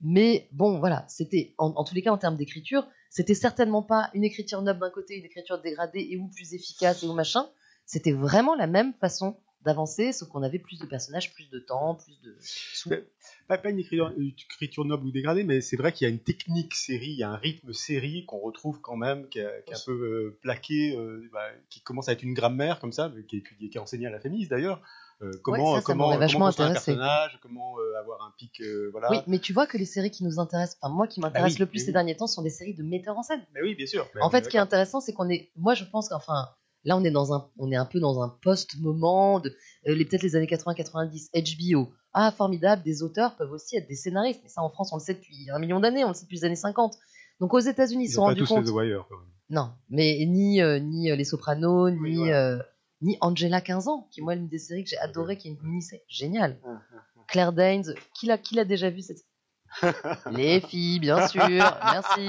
Mais bon, voilà, c'était en, tous les cas en termes d'écriture, c'était certainement pas une écriture noble d'un côté, une écriture dégradée et ou plus efficace et ou machin. C'était vraiment la même façon d'avancer, sauf qu'on avait plus de personnages, plus de temps, plus de pas, pas une, écriture, noble ou dégradée, mais c'est vrai qu'il y a une technique série, il y a un rythme série qu'on retrouve quand même, qui, est, un peu euh, plaqué, euh, bah, qui commence à être une grammaire comme ça, qui est, qui est enseignée à la féministe d'ailleurs. Euh, comment comment, comment un personnage, comment avoir un pic, voilà. Oui, mais tu vois que les séries qui nous intéressent, enfin moi qui bah m'intéresse le plus ces derniers temps, sont des séries de metteurs en scène. Mais oui, bien sûr. en fait, ce qui est intéressant, c'est qu'on est, moi je pense qu'enfin, là on est dans un, on est un peu dans un post-moment de, les peut-être les années 80-90, HBO ah formidable, des auteurs peuvent aussi être des scénaristes. Mais ça en France on le sait depuis un million d'années, on le sait depuis les années 50. Donc aux États-Unis ils se sont rendus compte. Les Wire, quand même. Non, mais ni euh, ni euh, les Sopranos, ni euh, ni Angela 15 ans, qui est moi l'une des séries que j'ai adoré, qui est une mini-série géniale. Hum, hum, hum. Claire Danes, qui l'a qui l'a déjà vu cette Les filles, bien sûr, merci.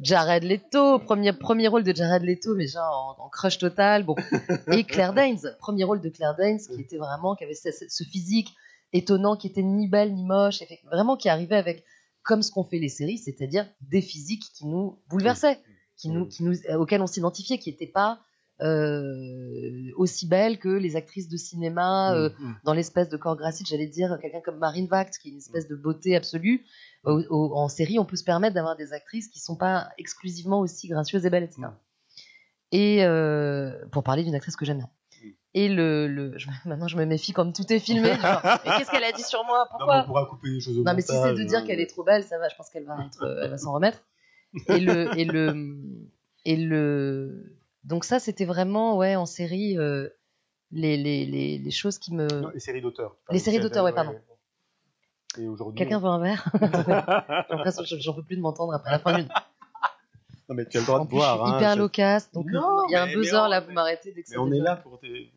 Jared Leto, premier, premier rôle de Jared Leto, mais genre en, crush total. Bon. Et Claire Danes, premier rôle de Claire Danes, qui était vraiment, qui avait ce, physique étonnant, qui était ni belle ni moche, vraiment qui arrivait avec, comme ce qu'on fait les séries, c'est-à-dire des physiques qui nous bouleversaient, qui nous, qui nous, auxquels on s'identifiait, qui n'étaient pas aussi belles que les actrices de cinéma euh, mm, mm. dans l'espèce de corps gracieux, j'allais dire quelqu'un comme Marine Vact, qui est une espèce de beauté absolue en série, on peut se permettre d'avoir des actrices qui sont pas exclusivement aussi gracieuses et belles, etc. Et euh, pour parler d'une actrice que j'aime bien. Et le, le maintenant je me méfie comme tout est filmé. mais qu'est-ce qu'elle a dit sur moi? Pourquoi? Non, on pourra couper les choses au Non, mais si c'est de dire euh. qu'elle est trop belle, ça va. Je pense qu'elle va être, elle va s'en remettre. Et le et le et le donc ça c'était vraiment ouais en série euh, les, les, les, les, choses qui me. les séries d'auteurs. Les séries d'auteurs, ouais, pardon. Quelqu'un veut un verre J'ai l'impression que j'en peux plus de m'entendre après la fin d'une. Non, mais tu as le droit de boire. Je suis hein, hyper loquace, donc il y a un buzzer là, vous m'arrêtez dès que Mais on est là pour t'écouter.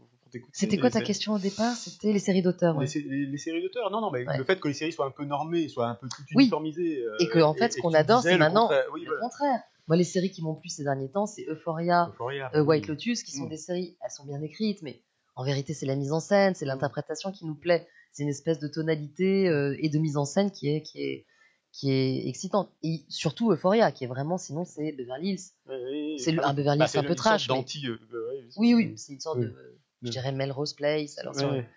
C'était quoi ta question au départ? C'était les séries d'auteurs. ouais. les, sé- les- les séries d'auteurs, non, non, mais Ouais. le fait que les séries soient un peu normées, soient un peu tout Oui. uniformisées. euh, Et que, en fait, ce et qu'on adore, c'est le maintenant contraire. Oui, Le voilà. contraire. Moi, les séries qui m'ont plu ces derniers temps, c'est Euphoria, Euphoria. euh, White Lotus, qui sont Mm. des séries, elles sont bien écrites, mais en vérité, c'est la mise en scène, c'est l'interprétation qui nous plaît. C'est une espèce de tonalité euh, et de mise en scène qui est, qui est, qui est excitante. Et surtout Euphoria, qui est vraiment, sinon, c'est Beverly Hills. C'est un Beverly Bah, Hills c'est un peu trash, mais- euh, ouais, Oui, oui, c'est une sorte Oui. de, je dirais Melrose Place. Alors, ouais.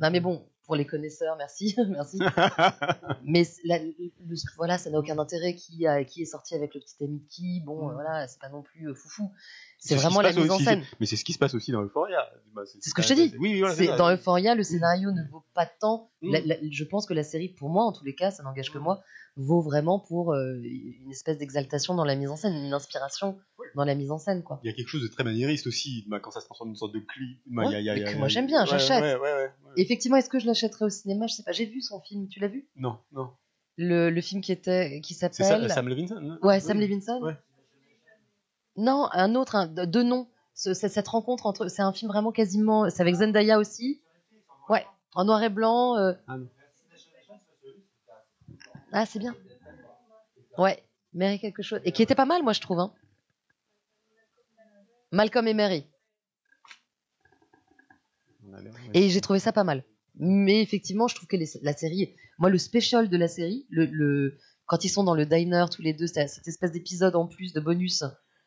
Non, mais bon, pour les connaisseurs, merci, merci. Mais la- le- voilà, ça n'a aucun intérêt qui, a, qui est sorti avec le petit ami de qui. Bon, Mm. voilà, c'est pas non plus euh, foufou. C'est ce vraiment la mise en scène. Mais c'est ce qui se passe aussi dans Euphoria. Bah, C'est ce que je te dis. Oui, oui, voilà, dans Euphoria, le scénario ne vaut pas tant. Mm. La- la- je pense que la série, pour moi, en tous les cas, ça n'engage que moi, vaut vraiment pour euh, une espèce d'exaltation dans la mise en scène, une inspiration. Dans la mise en scène, quoi. Il y a quelque chose de très maniériste aussi, bah, quand ça se transforme en une sorte de clip. Bah, Ouais, a- que moi, j'aime bien, j'achète. Ouais, ouais. Effectivement, est-ce que je l'achèterais au cinéma? Je sais pas. J'ai vu son film. Tu l'as vu? Non, non. le, le film qui était, qui C'est ça, s'appelle. Sam Levinson non? Ouais, Sam. Levinson. Non, un autre, un- de- deux noms. Ce- cette rencontre entre, c'est un film vraiment quasiment, c'est avec Zendaya aussi. Ouais, en noir et blanc. euh. Ah. Ah, c'est bien. Ouais, Mary quelque chose. Et qui était pas mal, moi, je trouve. Hein. Malcolm et Mary. Et j'ai trouvé ça pas mal. Mais effectivement, je trouve que les- la série, moi, le special de la série, le, le- quand ils sont dans le diner tous les deux, cette espèce d'épisode en plus de bonus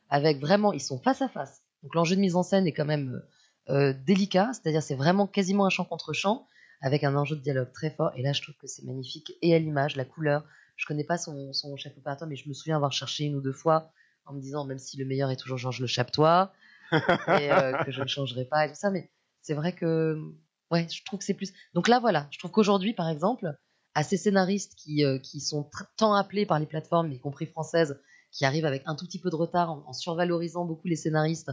avec vraiment, ils sont face à face. Donc l'enjeu de mise en scène est quand même euh, délicat, c'est-à-dire c'est vraiment quasiment un champ contre champ avec un enjeu de dialogue très fort. Et là, je trouve que c'est magnifique et à l'image, la couleur. Je connais pas son, son chef opérateur, mais je me souviens avoir cherché une ou deux fois en me disant, même si le meilleur est toujours Georges Le Chaptois et euh, que je ne changerai pas et tout ça, mais c'est vrai que ouais, je trouve que c'est plus. Donc là, voilà, je trouve qu'aujourd'hui, par exemple, à ces scénaristes qui, euh, qui sont tant appelés par les plateformes, y compris françaises, qui arrivent avec un tout petit peu de retard en, en survalorisant beaucoup les scénaristes,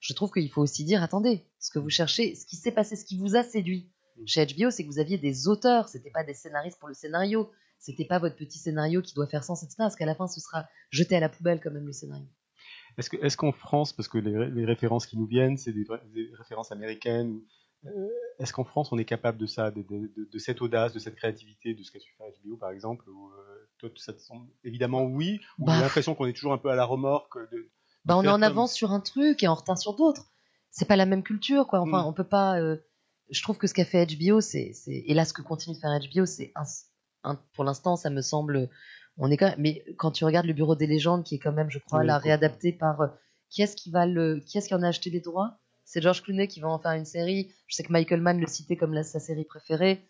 je trouve qu'il faut aussi dire attendez, ce que vous cherchez, ce qui s'est passé, ce qui vous a séduit chez HBO, c'est que vous aviez des auteurs, c'était pas des scénaristes pour le scénario, c'était pas votre petit scénario qui doit faire sens, etc. Parce qu'à la fin, ce sera jeté à la poubelle quand même le scénario. Est-ce que- est-ce qu'en France, parce que les, ré- les références qui nous viennent, c'est des, références américaines, euh, est-ce qu'en France on est capable de ça, de, de- de- de cette audace, de cette créativité, de ce qu'a su faire HBO par exemple ou, euh, Toi, ça te semble évidemment oui, ou Bah. j'ai l'impression qu'on est toujours un peu à la remorque de. bah, on est en comme- avance sur un truc et en retard sur d'autres. C'est pas la même culture, quoi. Enfin, Mm. on peut pas. euh, Je trouve que ce qu'a fait HBO, c'est, c'est... et là, ce que continue de faire HBO, c'est un- pour l'instant, ça me semble. On est quand même. Mais quand tu regardes le Bureau des légendes, qui est quand même, je crois, Oui, là réadapté par. euh, Qui est-ce qui va le Qui est-ce qui en a acheté les droits? C'est George Clooney qui va en faire une série. Je sais que Michael Mann le citait comme la- sa série préférée.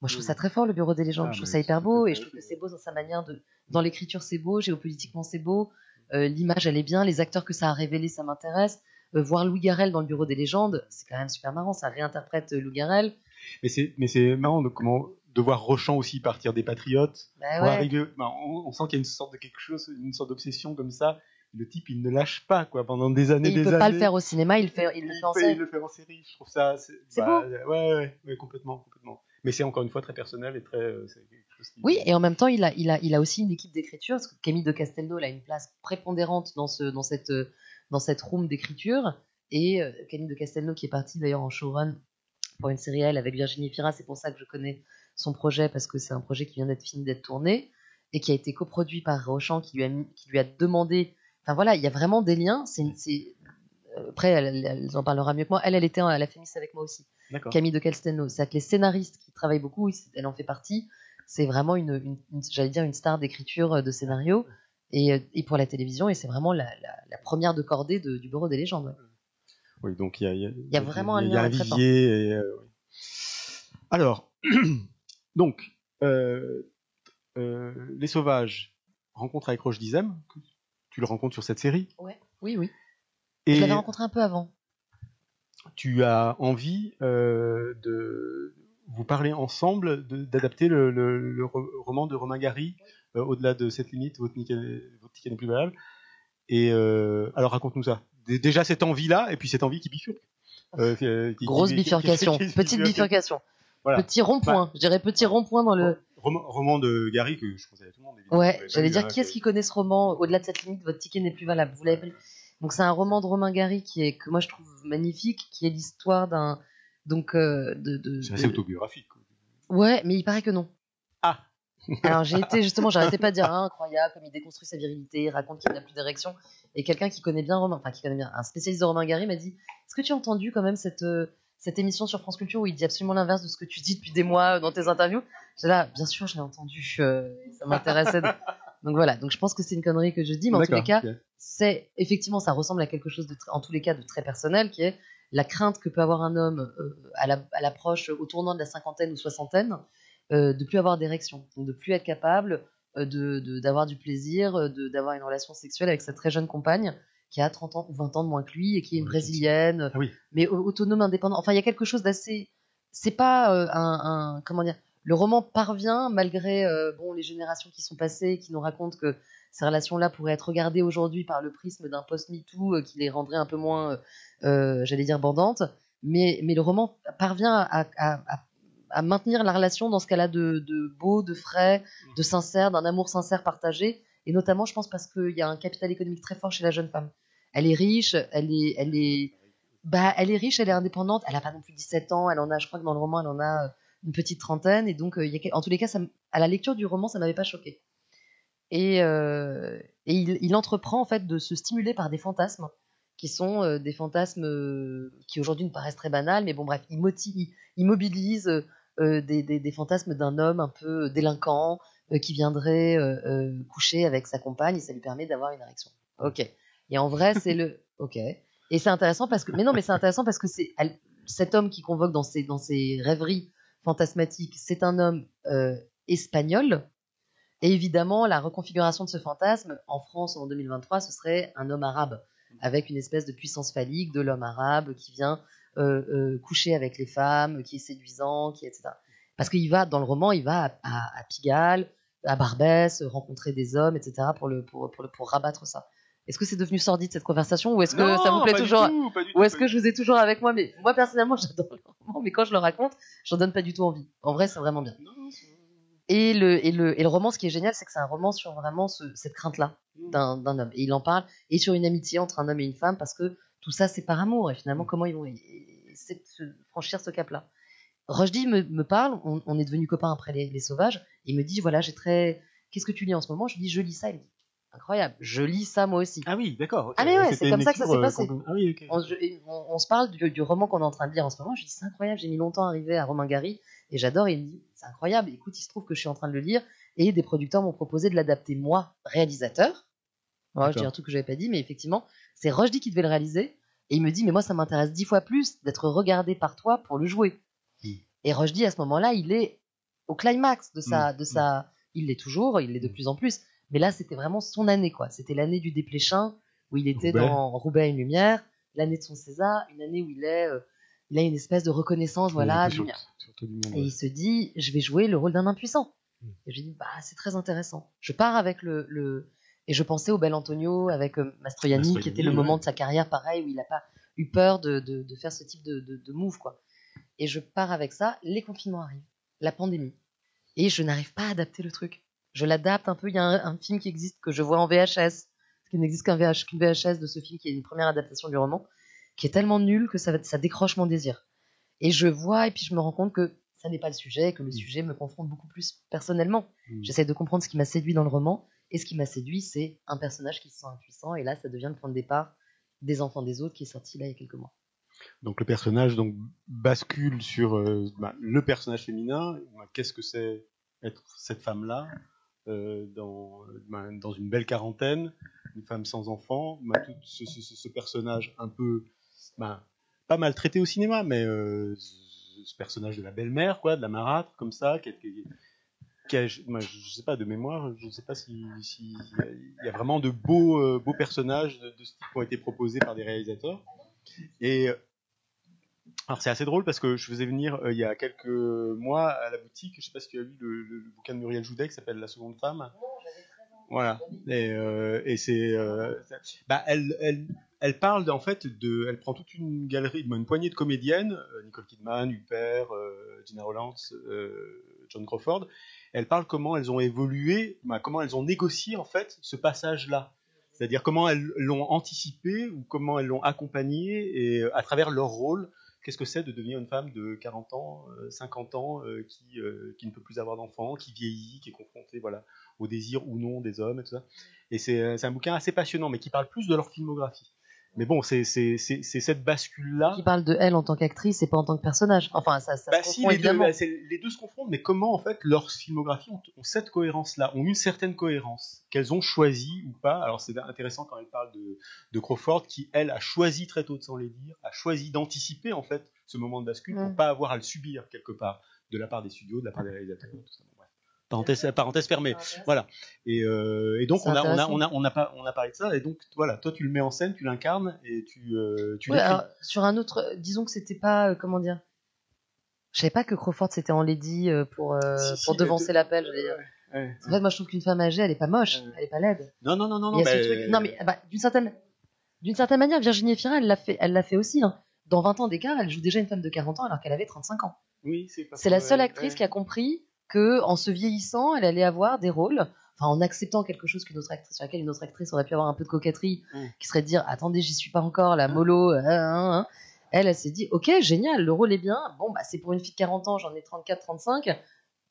Moi, je trouve ça très fort, le Bureau des légendes. Ah, je trouve ça hyper beau et je trouve que c'est beau dans sa manière de. Dans l'écriture, c'est beau. Géopolitiquement, c'est beau. Euh, L'image, elle est bien. Les acteurs que ça a révélé, ça m'intéresse. Euh, voir Louis Garrel dans le Bureau des légendes, c'est quand même super marrant. Ça réinterprète Louis Garrel. Mais c'est mais c'est marrant de comment de voir Rochant aussi partir des Patriotes. Bah ouais. arriver, bah, on, on sent qu'il y a une sorte de quelque chose, une sorte d'obsession comme ça. Le type, il ne lâche pas quoi pendant des années, Et il des peut années. pas le faire au cinéma, il, le fait, il le fait en scène. il le fait en série. Je trouve ça. C'est bah, Ouais, ouais, ouais, complètement, complètement. Mais c'est encore une fois très personnel et très. euh, qui- Oui, et en même temps, il a, il a, il a aussi une équipe d'écriture, parce que Camille de Castelnau elle a une place prépondérante dans, ce, dans, cette, euh, dans cette room d'écriture. Et euh, Camille de Castelnau, qui est partie d'ailleurs en showrun pour une série elle avec Virginie Fira, c'est pour ça que je connais son projet, parce que c'est un projet qui vient d'être fini d'être tourné, et qui a été coproduit par Rochant, qui lui a, mis- qui lui a demandé. Enfin voilà, il y a vraiment des liens. C'est, euh, après, elle, elle- en parlera mieux que moi. Elle, elle était à la Fémis avec moi aussi. Camille de Castelnau. C'est-à-dire que les scénaristes qui travaillent beaucoup, elle en fait partie. C'est vraiment une, une- une- j'allais dire, une star d'écriture euh, de scénario et, euh, et pour la télévision. Et c'est vraiment la, la- la première de cordée de- du Bureau des légendes. Oui, donc il y a, il y a, y a vraiment un il y a lien un très fort. vivier. et, euh, oui. Alors, donc, euh, euh, les sauvages, rencontre avec Roche Dizem, tu le rencontres sur cette série, Oui, oui. et Je l'avais rencontré un peu avant. tu as envie euh, de vous parler ensemble d'adapter le, le- le ro- roman de Romain Gary, euh, au-delà de cette limite, votre, ticket- n'est plus valable. Et euh, alors raconte-nous ça. Dé- Déjà cette envie-là, et puis cette envie qui bifurque. Euh, qui- Grosse qui- bifurcation. qui- Petite bifurcation. Voilà. Petit rond-point. Je dirais petit rond-point dans le. Roman, roman de Gary que je conseille à tout le monde. évidemment. Ouais, j'allais dire qui est-ce qui connaît ce roman Au-delà de cette limite, votre ticket n'est plus valable. Vous l'avez Donc c'est un roman de Romain Gary qui est que moi je trouve magnifique, qui est l'histoire d'un Donc, euh, de, de, c'est assez autobiographique. Ouais, mais il paraît que non. Ah. Alors j'ai été justement, j'arrêtais pas de dire ah, incroyable comme il déconstruit sa virilité, il raconte qu'il n'a plus d'érection. Et quelqu'un qui connaît bien Romain, enfin qui connaît bien, un spécialiste de Romain Gary m'a dit Est-ce que tu as entendu quand même cette, cette émission sur France Culture où il dit absolument l'inverse de ce que tu dis depuis des mois dans tes interviews. J'ai là, bien sûr, je l'ai entendu, ça m'intéressait. Donc voilà, donc je pense que c'est une connerie que je dis, mais en tous les cas, c'est effectivement, ça ressemble à quelque chose de, en tous les cas, de très personnel, qui est la crainte que peut avoir un homme euh, à l'approche, au tournant de la cinquantaine ou soixantaine, euh, de plus avoir d'érection, donc de plus être capable euh, de d'avoir du plaisir, d'avoir une relation sexuelle avec sa très jeune compagne qui a 30 ans ou 20 ans de moins que lui et qui est une brésilienne, ah mais autonome, indépendante. Enfin, il y a quelque chose d'assez. C'est pas un, un, comment dire le roman parvient, malgré euh, bon, les générations qui sont passées, qui nous racontent que ces relations-là pourraient être regardées aujourd'hui par le prisme d'un post-MeToo euh, qui les rendrait un peu moins, euh, j'allais dire, bandantes. Mais, mais le roman parvient à, à, maintenir la relation dans ce qu'elle a de, de, beau, de frais, de sincère, d'un amour sincère partagé. Et notamment, je pense, parce qu'il y a un capital économique très fort chez la jeune femme. Elle est riche, elle est, elle est, bah, elle est riche, elle est indépendante, elle n'a pas non plus 17 ans, elle en a, je crois que dans le roman, elle en a une petite trentaine. Et donc, euh, en tous les cas, à la lecture du roman, ça m'avait pas choqué. Et, euh, il, entreprend en fait de se stimuler par des fantasmes qui sont euh, des fantasmes qui aujourd'hui nous paraissent très banals, mais bon bref, il, motive, il, mobilise des, fantasmes d'un homme un peu délinquant qui viendrait coucher avec sa compagne et ça lui permet d'avoir une érection. Ok. Et en vrai, c'est le. Ok. Et c'est intéressant parce que. Mais non, mais c'est intéressant parce que c'est cet homme qui convoque dans ses, dans ses rêveries fantasmatique, c'est un homme euh, espagnol. Et évidemment, la reconfiguration de ce fantasme, en France en 2023, ce serait un homme arabe, avec une espèce de puissance phallique de l'homme arabe qui vient euh, euh, coucher avec les femmes, qui est séduisant, qui etc. Parce qu'il va, dans le roman, il va à, Pigalle, à Barbès, rencontrer des hommes, etc., pour, le, pour, pour, pour rabattre ça. Est-ce que c'est devenu sordide cette conversation ou est-ce que ça vous plaît toujours ou est-ce que je vous ai toujours avec moi? Mais moi personnellement, j'adore le roman, mais quand je le raconte, j'en donne pas du tout envie. En vrai, c'est vraiment bien. Et le, et, le, et le roman, ce qui est génial, c'est que c'est un roman sur vraiment cette crainte-là mm. d'un homme. Et il en parle, et sur une amitié entre un homme et une femme, parce que tout ça, c'est par amour. Et finalement, mm. comment ils vont franchir ce cap-là Rushdie me, me parle, on, est devenus copains après les, les Sauvages, il me dit, voilà, j'ai très... Qu'est-ce que tu lis en ce moment? Je lui dis, je lis ça. Il me dit, incroyable. Je lis ça moi aussi. Ah oui, d'accord. Ah mais ouais, c'est comme ça que ça s'est euh, passé. Ah oui, on, se parle du, roman qu'on est en train de lire en ce moment. Je dis c'est incroyable, j'ai mis longtemps à arriver à Romain Gary et j'adore. Il me dit c'est incroyable. Écoute, il se trouve que je suis en train de le lire et des producteurs m'ont proposé de l'adapter moi, réalisateur. Moi, je dis un truc que j'avais pas dit, mais effectivement, c'est Rochdy qui devait le réaliser et il me dit mais moi ça m'intéresse dix fois plus d'être regardé par toi pour le jouer. Et Rochdy à ce moment-là, il est au climax de sa, hmm. de sa, il l'est toujours, il l'est de plus en plus mais là, c'était vraiment son année, quoi. C'était l'année du dépléchin, où il était dans Roubaix une lumière, l'année de son César, une année où il est, euh, il a une espèce de reconnaissance, voilà, Et il se dit, je vais jouer le rôle d'un impuissant. Hmm. Et je dis, bah, c'est très intéressant. Je pars avec le, le... et je pensais au bel Antonio avec euh, Mastroianni, qui était le moment de sa carrière, pareil, où il n'a pas eu peur de, de, de, faire ce type de, de, move, quoi. Et je pars avec ça, les confinements arrivent, la pandémie. Et je n'arrive pas à adapter le truc je l'adapte un peu. Il y a un, film qui existe que je vois en VHS, qui n'existe qu'un VHS de ce film qui est une première adaptation du roman, qui est tellement nul que ça, ça décroche mon désir. Et je vois et puis je me rends compte que ça n'est pas le sujet, que le mm. sujet me confronte beaucoup plus personnellement. Mm. J'essaie de comprendre ce qui m'a séduit dans le roman, et ce qui m'a séduit, c'est un personnage qui se sent impuissant, et là, ça devient le point de départ des enfants des autres qui est sorti là il y a quelques mois. Donc le personnage donc bascule sur euh, bah, le personnage féminin. Qu'est-ce que c'est être cette femme-là euh, dans, ben, dans une belle quarantaine, une femme sans enfant, ben, tout ce, ce, personnage un peu, ben, pas maltraité au cinéma, mais euh, ce personnage de la belle-mère, quoi, de la marâtre, comme ça, qui, qui, je sais pas de mémoire, je ne sais pas si, si il y a vraiment de beaux, euh, beaux personnages de, de, ce type qui ont été proposés par des réalisateurs. Et alors c'est assez drôle parce que je faisais venir euh, il y a quelques mois à la boutique, je sais pas si tu as lu le, bouquin de Muriel Joudet qui s'appelle La seconde femme. Voilà. Et, euh, et c'est, euh, bah, elle, elle, elle parle en fait de, elle prend toute une galerie, une poignée de comédiennes, Nicole Kidman, Huppert, Gina Rollins, John Crawford. Elle parle comment elles ont évolué, bah, comment elles ont négocié en fait ce passage-là. C'est-à-dire comment elles l'ont anticipé ou comment elles l'ont accompagné et à travers leur rôle qu'est-ce que c'est de devenir une femme de 40 ans, 50 ans, qui, qui ne peut plus avoir d'enfants, qui vieillit, qui est confrontée voilà, au désir ou non des hommes et tout ça? Et c'est un bouquin assez passionnant, mais qui parle plus de leur filmographie. Mais bon, c'est cette bascule-là. Qui parle de elle en tant qu'actrice et pas en tant que personnage. Enfin, ça, ça bah si, les deux, les deux, se confondent, mais comment en fait leur filmographie ont, cette cohérence-là, ont une certaine cohérence, qu'elles ont choisi ou pas. Alors c'est intéressant quand elle parle de, de, Crawford, qui elle a choisi très tôt de s'en les dire, a choisi d'anticiper en fait ce moment de bascule pour mm. pas avoir à le subir quelque part de la part des studios, de la part des réalisateurs, tout ça. Parenthèse, parenthèse fermée. Voilà. Et, euh, et donc on a, on a, on a, on a, pas, on a parlé de ça. Et donc voilà, toi tu le mets en scène, tu l'incarnes et tu, euh, tu Sur un autre, disons que c'était pas, euh, comment dire. Je savais pas que Crawford c'était en lady euh, pour euh, pour devancer l'appel. Ouais, en fait, moi je trouve qu'une femme âgée, elle est pas moche, elle est pas laide. Non non non non non. Mais... non mais bah, d'une certaine d'une certaine manière, Virginie Efira, elle l'a fait, elle l'a fait aussi. Hein. Dans 20 ans d'écart, elle joue déjà une femme de 40 ans alors qu'elle avait 35 ans. Oui, c'est. C'est la seule actrice qui a compris que en se vieillissant, elle allait avoir des rôles, enfin en acceptant quelque chose qu'une autre actrice sur laquelle une autre actrice aurait pu avoir un peu de coquetterie, mm. qui serait de dire attendez, j'y suis pas encore, la mm. mollo. Hein, hein, hein. Elle, elle s'est dit ok, génial, le rôle est bien. Bon bah c'est pour une fille de 40 ans, j'en ai 34, 35.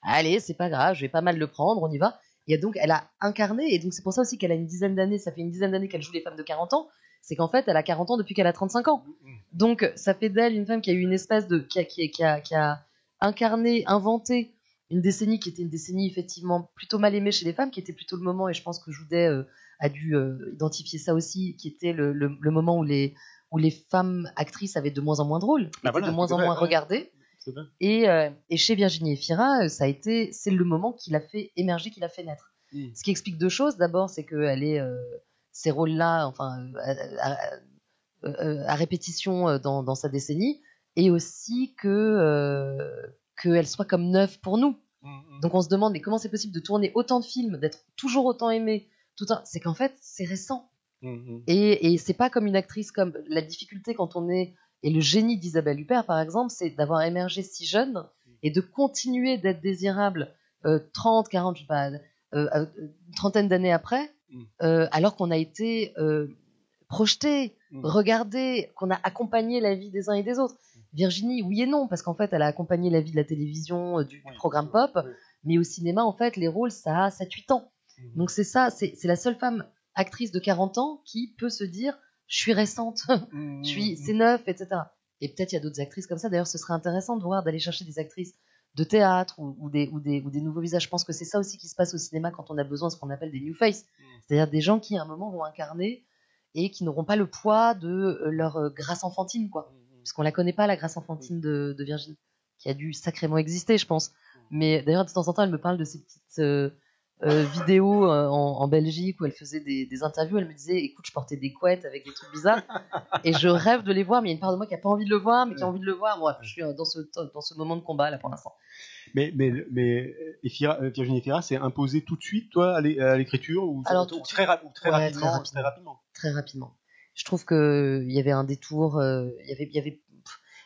Allez, c'est pas grave, je vais pas mal le prendre, on y va. Et donc elle a incarné, et donc c'est pour ça aussi qu'elle a une dizaine d'années, ça fait une dizaine d'années qu'elle joue les femmes de 40 ans, c'est qu'en fait elle a 40 ans depuis qu'elle a 35 ans. Mm, donc ça fait d'elle une femme qui a eu une espèce de. qui a, qui qui qui a incarné, inventé une décennie qui était une décennie effectivement plutôt mal aimée chez les femmes, qui était plutôt le moment, et je pense que Joudet euh, a dû euh, identifier ça aussi, qui était le, le, moment où les, où les femmes actrices avaient de moins en moins de rôles, bah étaient de moins en moins regardées. Et, euh, et, chez Virginie Efira, ça a été, c'est le moment qui l'a fait émerger, qui l'a fait naître. Hmm. Ce qui explique deux choses. D'abord, c'est qu'elle est ces rôles-là, enfin, à, répétition dans, dans, sa décennie, et aussi que qu'elle soit comme neuve pour nous. Mm, mm. Donc on se demande, mais comment c'est possible de tourner autant de films, d'être toujours autant aimé tout C'est qu'en fait, c'est récent. Mm, et, et c'est pas comme une actrice comme la difficulté quand on est et le génie d'Isabelle Huppert par exemple, c'est d'avoir émergé si jeune et de continuer d'être désirable 30, euh, 40, je sais pas, euh, euh, trentaine d'années après, alors qu'on a été projeté, regardé, qu'on a accompagné la vie des uns et des autres. Virginie, oui et non, parce qu'en fait, elle a accompagné la vie de la télévision, euh, du, programme pop, mais au cinéma, en fait, les rôles, ça a 7-8 ans. Mhm. Donc c'est ça, c'est la seule femme actrice de 40 ans qui peut se dire, je suis récente, je suis, c'est neuf, etc. Et peut-être il y a d'autres actrices comme ça. D'ailleurs, ce serait intéressant de voir, d'aller chercher des actrices de théâtre ou, des, ou, des, ou des nouveaux visages. Je pense que c'est ça aussi qui se passe au cinéma quand on a besoin de ce qu'on appelle des new faces. Mhm. C'est-à-dire des gens qui, à un moment, vont incarner et qui n'auront pas le poids de euh, leur euh, grâce enfantine, quoi. Mhm parce qu'on la connaît pas la grâce enfantine de, Virginie, qui a dû sacrément exister, je pense. Mais d'ailleurs, de temps en temps, elle me parle de ces petites euh, euh, vidéos euh, en, Belgique où elle faisait des, interviews. Elle me disait, écoute, je portais des couettes avec des trucs bizarres, et je rêve de les voir, mais il y a une part de moi qui a pas envie de le voir, mais qui a envie de le voir. Moi, je suis dans ce dans ce moment de combat là pour l'instant. Mais, mais, mais Virginie Fira s'est imposée tout de suite, toi, à l'écriture ou, très, très, rapidement, très, rapidement, très rapidement je trouve que il y avait un détour, euh, il y avait,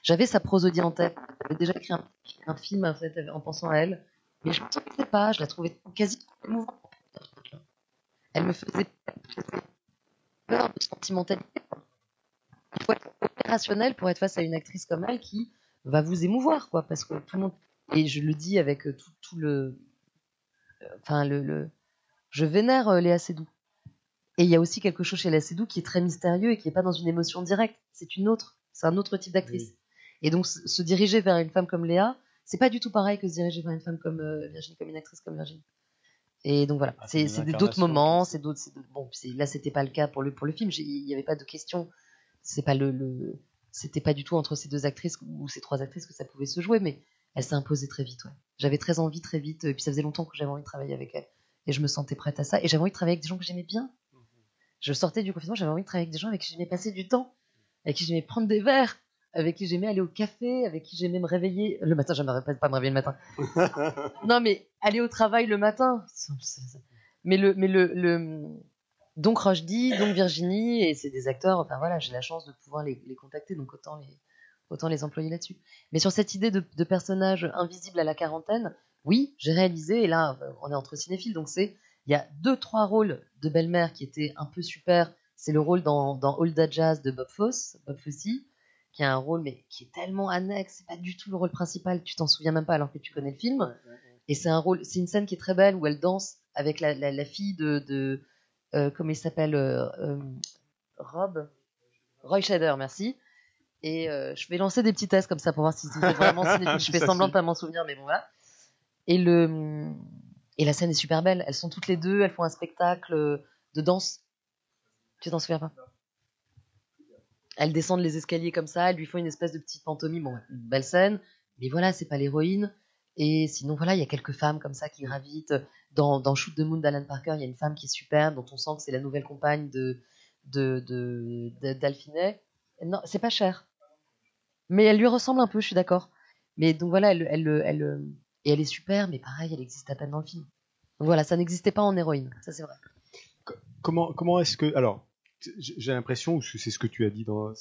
j'avais sa prosodie en tête. J'avais déjà écrit un, film en, pensant à elle, mais je ne sentais pas. Je la trouvais quasi émouvante. Elle me faisait peur de sentimentalité. Il faut être rationnel pour être face à une actrice comme elle qui va vous émouvoir, quoi, parce que tout le monde. Et je le dis avec tout, le, enfin le, le, je vénère euh, Léa Seydoux. Et il y a aussi quelque chose chez la Cédou qui est très mystérieux et qui n'est pas dans une émotion directe. C'est une autre, c'est un autre type d'actrice. Et donc se diriger vers une femme comme Léa, c'est pas du tout pareil que se diriger vers une femme comme euh, Virginie, comme une actrice comme Virginie. Et donc voilà, ah, c'est d'autres moments, c'est d'autres. Bon, là c'était pas le cas pour le pour le film. Il n'y avait pas de question. C'est pas le, le c'était pas du tout entre ces deux actrices ou ces trois actrices que ça pouvait se jouer, mais elle s'est imposée très vite. Ouais. J'avais très envie très vite, et puis ça faisait longtemps que j'avais envie de travailler avec elle, et je me sentais prête à ça, et j'avais envie de travailler avec des gens que j'aimais bien je sortais du confinement, j'avais envie de travailler avec des gens avec qui j'aimais passer du temps, avec qui j'aimais prendre des verres, avec qui j'aimais aller au café, avec qui j'aimais me réveiller le matin. J'aimerais pas me réveiller le matin. non, mais aller au travail le matin. Mais le, mais le, le... donc Rochdy, donc Virginie, et c'est des acteurs. Enfin voilà, j'ai la chance de pouvoir les, les, contacter, donc autant les, autant les employer là-dessus. Mais sur cette idée de, de personnage invisible à la quarantaine, oui, j'ai réalisé. Et là, on est entre cinéphiles, donc c'est il y a deux, trois rôles de belle-mère qui étaient un peu super. C'est le rôle dans, dans All That Jazz de Bob Fosse, Bob Fosse. qui a un rôle, mais qui est tellement annexe, c'est pas du tout le rôle principal, tu t'en souviens même pas alors que tu connais le film. Et c'est un rôle, c'est une scène qui est très belle où elle danse avec la, la, fille de, de euh, comment il s'appelle, euh, euh, Rob, Roy Shader, merci. Et je vais lancer des petits tests comme ça pour voir si c'est vraiment Je fais semblant de pas m'en souvenir, mais bon voilà. Et le et la scène est super belle. Elles sont toutes les deux, elles font un spectacle de danse. Tu t'en souviens pas? Elles descendent les escaliers comme ça, elles lui font une espèce de petite pantomime, bon, une belle scène, mais voilà, c'est pas l'héroïne. Et sinon, voilà, il y a quelques femmes comme ça qui gravitent. Dans, Shoot the Moon d'Alan Parker, il y a une femme qui est super, dont on sent que c'est la nouvelle compagne de d'Alfinet. De, non, c'est pas cher. Mais elle lui ressemble un peu, je suis d'accord. Mais donc voilà, elle, elle, elle, et elle est super, mais pareil, elle existe à peine dans le film. Donc voilà, ça n'existait pas en héroïne, ça c'est vrai. Comment, comment est-ce que. Alors, j'ai l'impression, c'est ce que tu as dit dans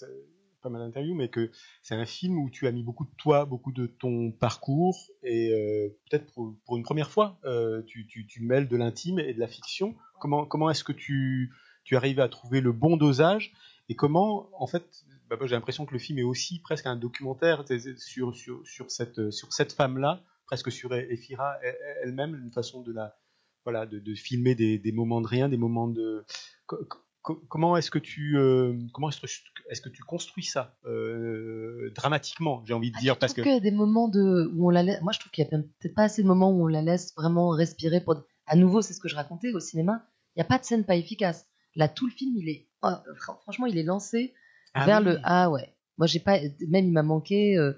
pas mal d'interviews, mais que c'est un film où tu as mis beaucoup de toi, beaucoup de ton parcours, et euh, peut-être pour, une première fois, euh, tu, tu, mêles de l'intime et de la fiction. Comment, comment est-ce que tu, tu arrives à trouver le bon dosage et comment, en fait, bah, j'ai l'impression que le film est aussi presque un documentaire sur, sur, sur cette, sur cette femme-là, presque sur Ephira elle-même, une façon de la, voilà, de, de filmer des, des, moments de rien, des moments de comment est-ce que tu euh, comment est-ce que, tu construis ça euh, dramatiquement j'ai envie de ah, dire parce que qu'il y a des moments de où on la laisse moi je trouve qu'il y a peut-être pas assez de moments où on la laisse vraiment respirer pour à nouveau c'est ce que je racontais au cinéma il n'y a pas de scène pas efficace. Là tout le film il est oh, franchement il est lancé ah vers le ah ouais. Moi j'ai pas même il m'a manqué euh,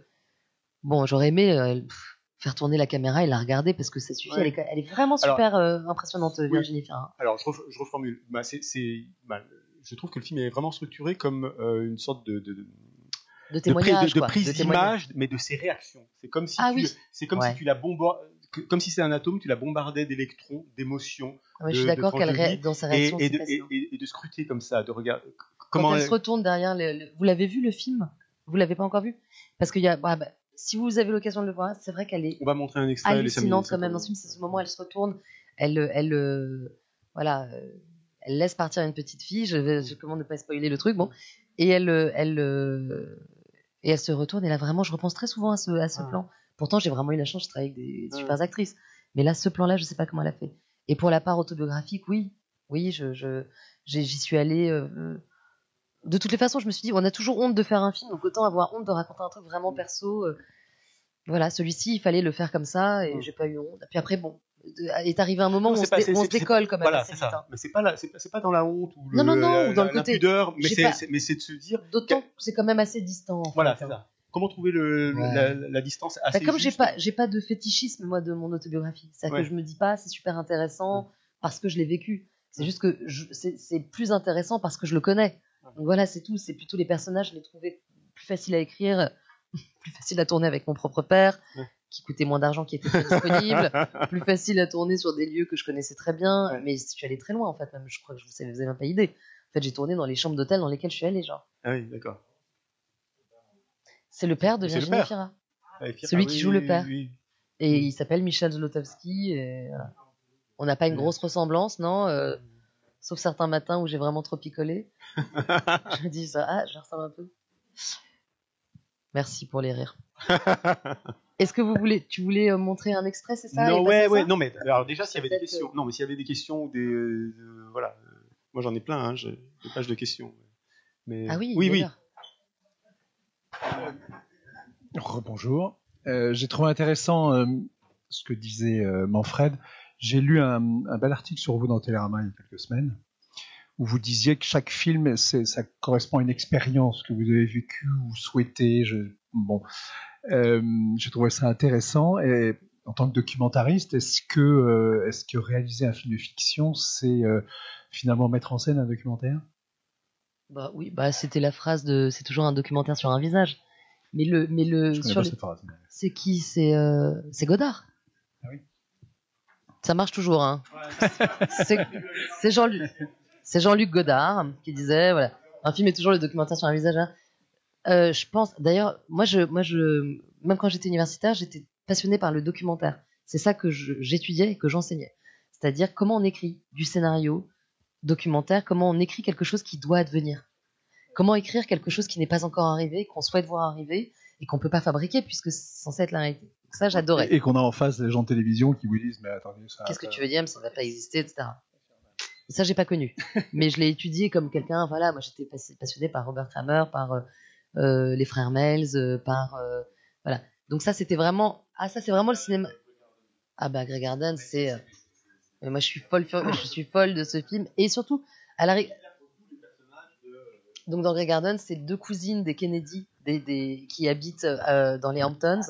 bon j'aurais aimé faire tourner la caméra et la regarder parce que ça suffit. Elle, est, vraiment super euh, impressionnante, Virginie Alors, je, reformule. Bah, c'est, bah, je trouve que le film est vraiment structuré comme euh, une sorte de, de, de, témoignage, de, prise d'image, mais de ses réactions. C'est comme si ah tu, c'est comme si tu la bombardais, comme si c'est un atome, tu la bombardais d'électrons, d'émotions. Je suis d'accord qu'elle dans sa réaction. Et, et, de, scruter comme ça, de regarder. Comment elle, se retourne derrière. Vous l'avez vu le film? Vous l'avez pas encore vu? Parce qu'il y a. Bah, si vous avez l'occasion de le voir, c'est vrai qu'elle est On va montrer un extrait, hallucinante quand même dans ce film. C'est ce moment où elle se retourne, elle, elle, euh, voilà, euh, elle laisse partir une petite fille. Je, vais, je comment ne pas spoiler le truc, bon, et elle, euh, elle, et elle se retourne. Et là vraiment, je repense très souvent à ce, à ce ah. plan. Pourtant, j'ai vraiment eu la chance, de travailler avec des ah. super actrices. Mais là, ce plan-là, je sais pas comment elle a fait. Et pour la part autobiographique, oui, oui, je, je, j'y suis allée de toutes les façons, je me suis dit, on a toujours honte de faire un film, donc autant avoir honte de raconter un truc vraiment perso. Euh. voilà, celui-ci, il fallait le faire comme ça, et mm. j'ai pas eu honte. Puis après, bon, est arrivé un moment où on, se, décolle quand même. Voilà, c'est ça. Hein. Mais c'est pas, c'est pas dans la honte ou non, non, non, ou dans le côté. pudeur, mais c'est de se dire. D'autant que c'est quand même assez distant. voilà, c'est ça. Comment trouver le, la, distance assez bah, Comme j'ai pas, j'ai pas de fétichisme moi de mon autobiographie, c'est que je me dis pas c'est super intéressant parce que je l'ai vécu. C'est juste que c'est plus intéressant parce que je le connais. Donc voilà, c'est tout. C'est plutôt les personnages, je les trouvais plus faciles à écrire, plus facile à tourner avec mon propre père, qui coûtait moins d'argent, qui était pas disponible, plus facile à tourner sur des lieux que je connaissais très bien. Mais je suis allé très loin en fait, même je crois que je vous avez même pas idée. En fait, j'ai tourné dans les chambres d'hôtel dans lesquelles je suis allé, genre. Ah oui, d'accord. C'est le père de Virginie Fira. Ah, Celui qui joue le père. Et il s'appelle Michel Zlotowski. Et On n'a pas une grosse ressemblance, non euh, Sauf certains matins où j'ai vraiment trop picolé. je me dis ça, ah, je ressemble un peu. Merci pour les rires. Est-ce que vous voulez, tu voulais euh, montrer un extrait, c'est ça Non, ouais, ouais, non, mais alors déjà s'il y avait des questions, non, mais s'il y avait des questions ou des, euh, voilà, moi j'en ai plein, hein, j'ai des pages de questions. Mais ah oui, oui, oui. Rebonjour. Euh, j'ai trouvé intéressant ce que disait Manfred j'ai lu un, bel article sur vous dans Télérama il y a quelques semaines où vous disiez que chaque film, ça correspond à une expérience que vous avez vécue ou souhaitée. Je, bon, euh, je trouvais ça intéressant. Et en tant que documentariste, est-ce que, euh, est-ce que réaliser un film de fiction, c'est euh, finalement mettre en scène un documentaire? Bah oui, bah c'était la phrase de, c'est toujours un documentaire sur un visage. Mais le, mais le, c'est qui, c'est, c'est Godard. Ah oui. Ça marche toujours. Hein. c'est Jean-Luc Jean Godard qui disait voilà, un film est toujours le documentaire sur un visage. Hein. Euh, je pense, d'ailleurs, moi, je, moi, je, même quand j'étais universitaire, j'étais passionné par le documentaire. C'est ça que j'étudiais et que j'enseignais. C'est-à-dire comment on écrit du scénario documentaire, comment on écrit quelque chose qui doit advenir. comment écrire quelque chose qui n'est pas encore arrivé, qu'on souhaite voir arriver et qu'on peut pas fabriquer puisque c'est censé être la réalité. Ça, j'adorais. Et, qu'on a en face des gens de télévision qui vous disent, mais attendez, ça. Qu'est-ce que tu veux dire, ça va pas exister, etc. Ça, j'ai pas connu. mais je l'ai étudié comme quelqu'un, voilà, moi j'étais passionné par Robert Kramer, par euh, euh, les frères Melz, euh, par. voilà. Donc ça, c'était vraiment. Ah, ça, c'est vraiment le cinéma. Ah, bah, Grey Garden, c'est. moi, je suis folle, je suis folle de ce film. Et surtout, à la. Donc, dans Grey Garden, c'est deux cousines des Kennedy des, qui habitent dans les Hamptons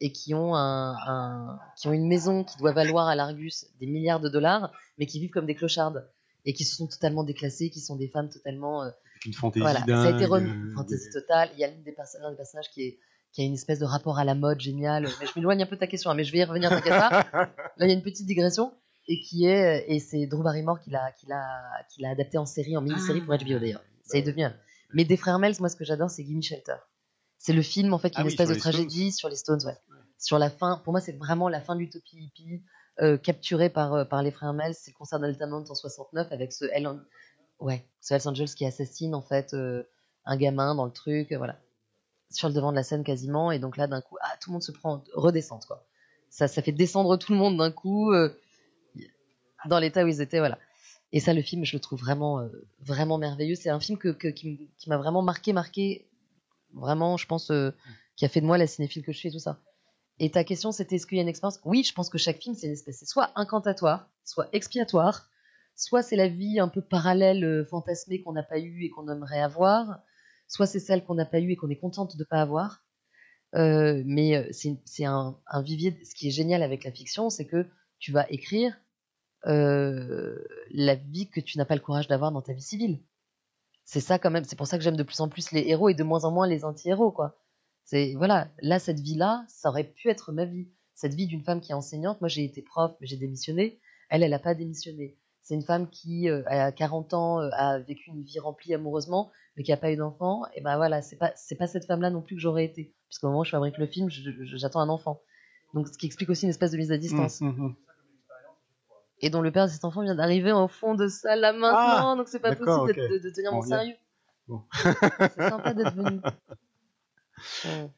et qui ont, un, qui ont une maison qui doit valoir à l'Argus des milliards de dollars, mais qui vivent comme des clochardes et qui se sont totalement déclassées, qui sont des femmes totalement. Euh, une fantaisie voilà, Ça a été remis. Une fantaisie totale. Il y a l'un des, des, personnages qui, est, qui a une espèce de rapport à la mode génial. Mais je m'éloigne un peu de ta question, hein, mais je vais y revenir, t'inquiète pas. Là, il y a une petite digression. Et qui est, et c'est Drew Barrymore qui l'a, qui l'a, qui l'a adapté en série, en mini-série pour HBO d'ailleurs. Ça est devenu. Mais des frères Mels, moi, ce que j'adore, c'est Gimme Shelter. C'est le film, en fait, qui est ah une espèce de tragédie sur les Stones, ouais sur la fin. Pour moi, c'est vraiment la fin de l'utopie hippie euh, capturée par, euh, par les frères Mels. C'est le concert d'Altamont en 69 avec ce Hell, ouais, ce Hells Angels qui assassine en fait euh, un gamin dans le truc, voilà, sur le devant de la scène quasiment. Et donc là, d'un coup, ah, tout le monde se prend redescente quoi. Ça, ça fait descendre tout le monde d'un coup dans l'état où ils étaient, voilà. Et ça, le film, je le trouve vraiment, vraiment merveilleux. C'est un film que, qui, m'a vraiment marqué, marqué, vraiment, je pense, qui a fait de moi la cinéphile que je suis et tout ça. Et ta question, c'était est-ce qu'il y a une expérience? Oui, je pense que chaque film, c'est une espèce, c'est soit incantatoire, soit expiatoire, soit c'est la vie un peu parallèle, euh, fantasmée qu'on n'a pas eue et qu'on aimerait avoir, soit c'est celle qu'on n'a pas eue et qu'on est contente de ne pas avoir. Euh, mais euh, c'est un, un, vivier. Ce qui est génial avec la fiction, c'est que tu vas écrire la vie que tu n'as pas le courage d'avoir dans ta vie civile. C'est ça quand même. C'est pour ça que j'aime de plus en plus les héros et de moins en moins les anti-héros, quoi. C'est voilà, là cette vie-là, ça aurait pu être ma vie. Cette vie d'une femme qui est enseignante, moi j'ai été prof, mais j'ai démissionné. Elle, elle n'a pas démissionné. C'est une femme qui, euh, à 40 ans, euh, a vécu une vie remplie amoureusement, mais qui n'a pas eu d'enfant. Et ben voilà, c'est pas, c'est pas cette femme-là non plus que j'aurais été. Puisqu'au moment où je fabrique le film, j'attends un enfant. Donc, ce qui explique aussi une espèce de mise à distance. Mmh, mmh, mmh. Et dont le père de cet enfant vient d'arriver en fond de salle là maintenant, ah, donc c'est pas possible de, tenir mon sérieux. c'est sympa d'être venu.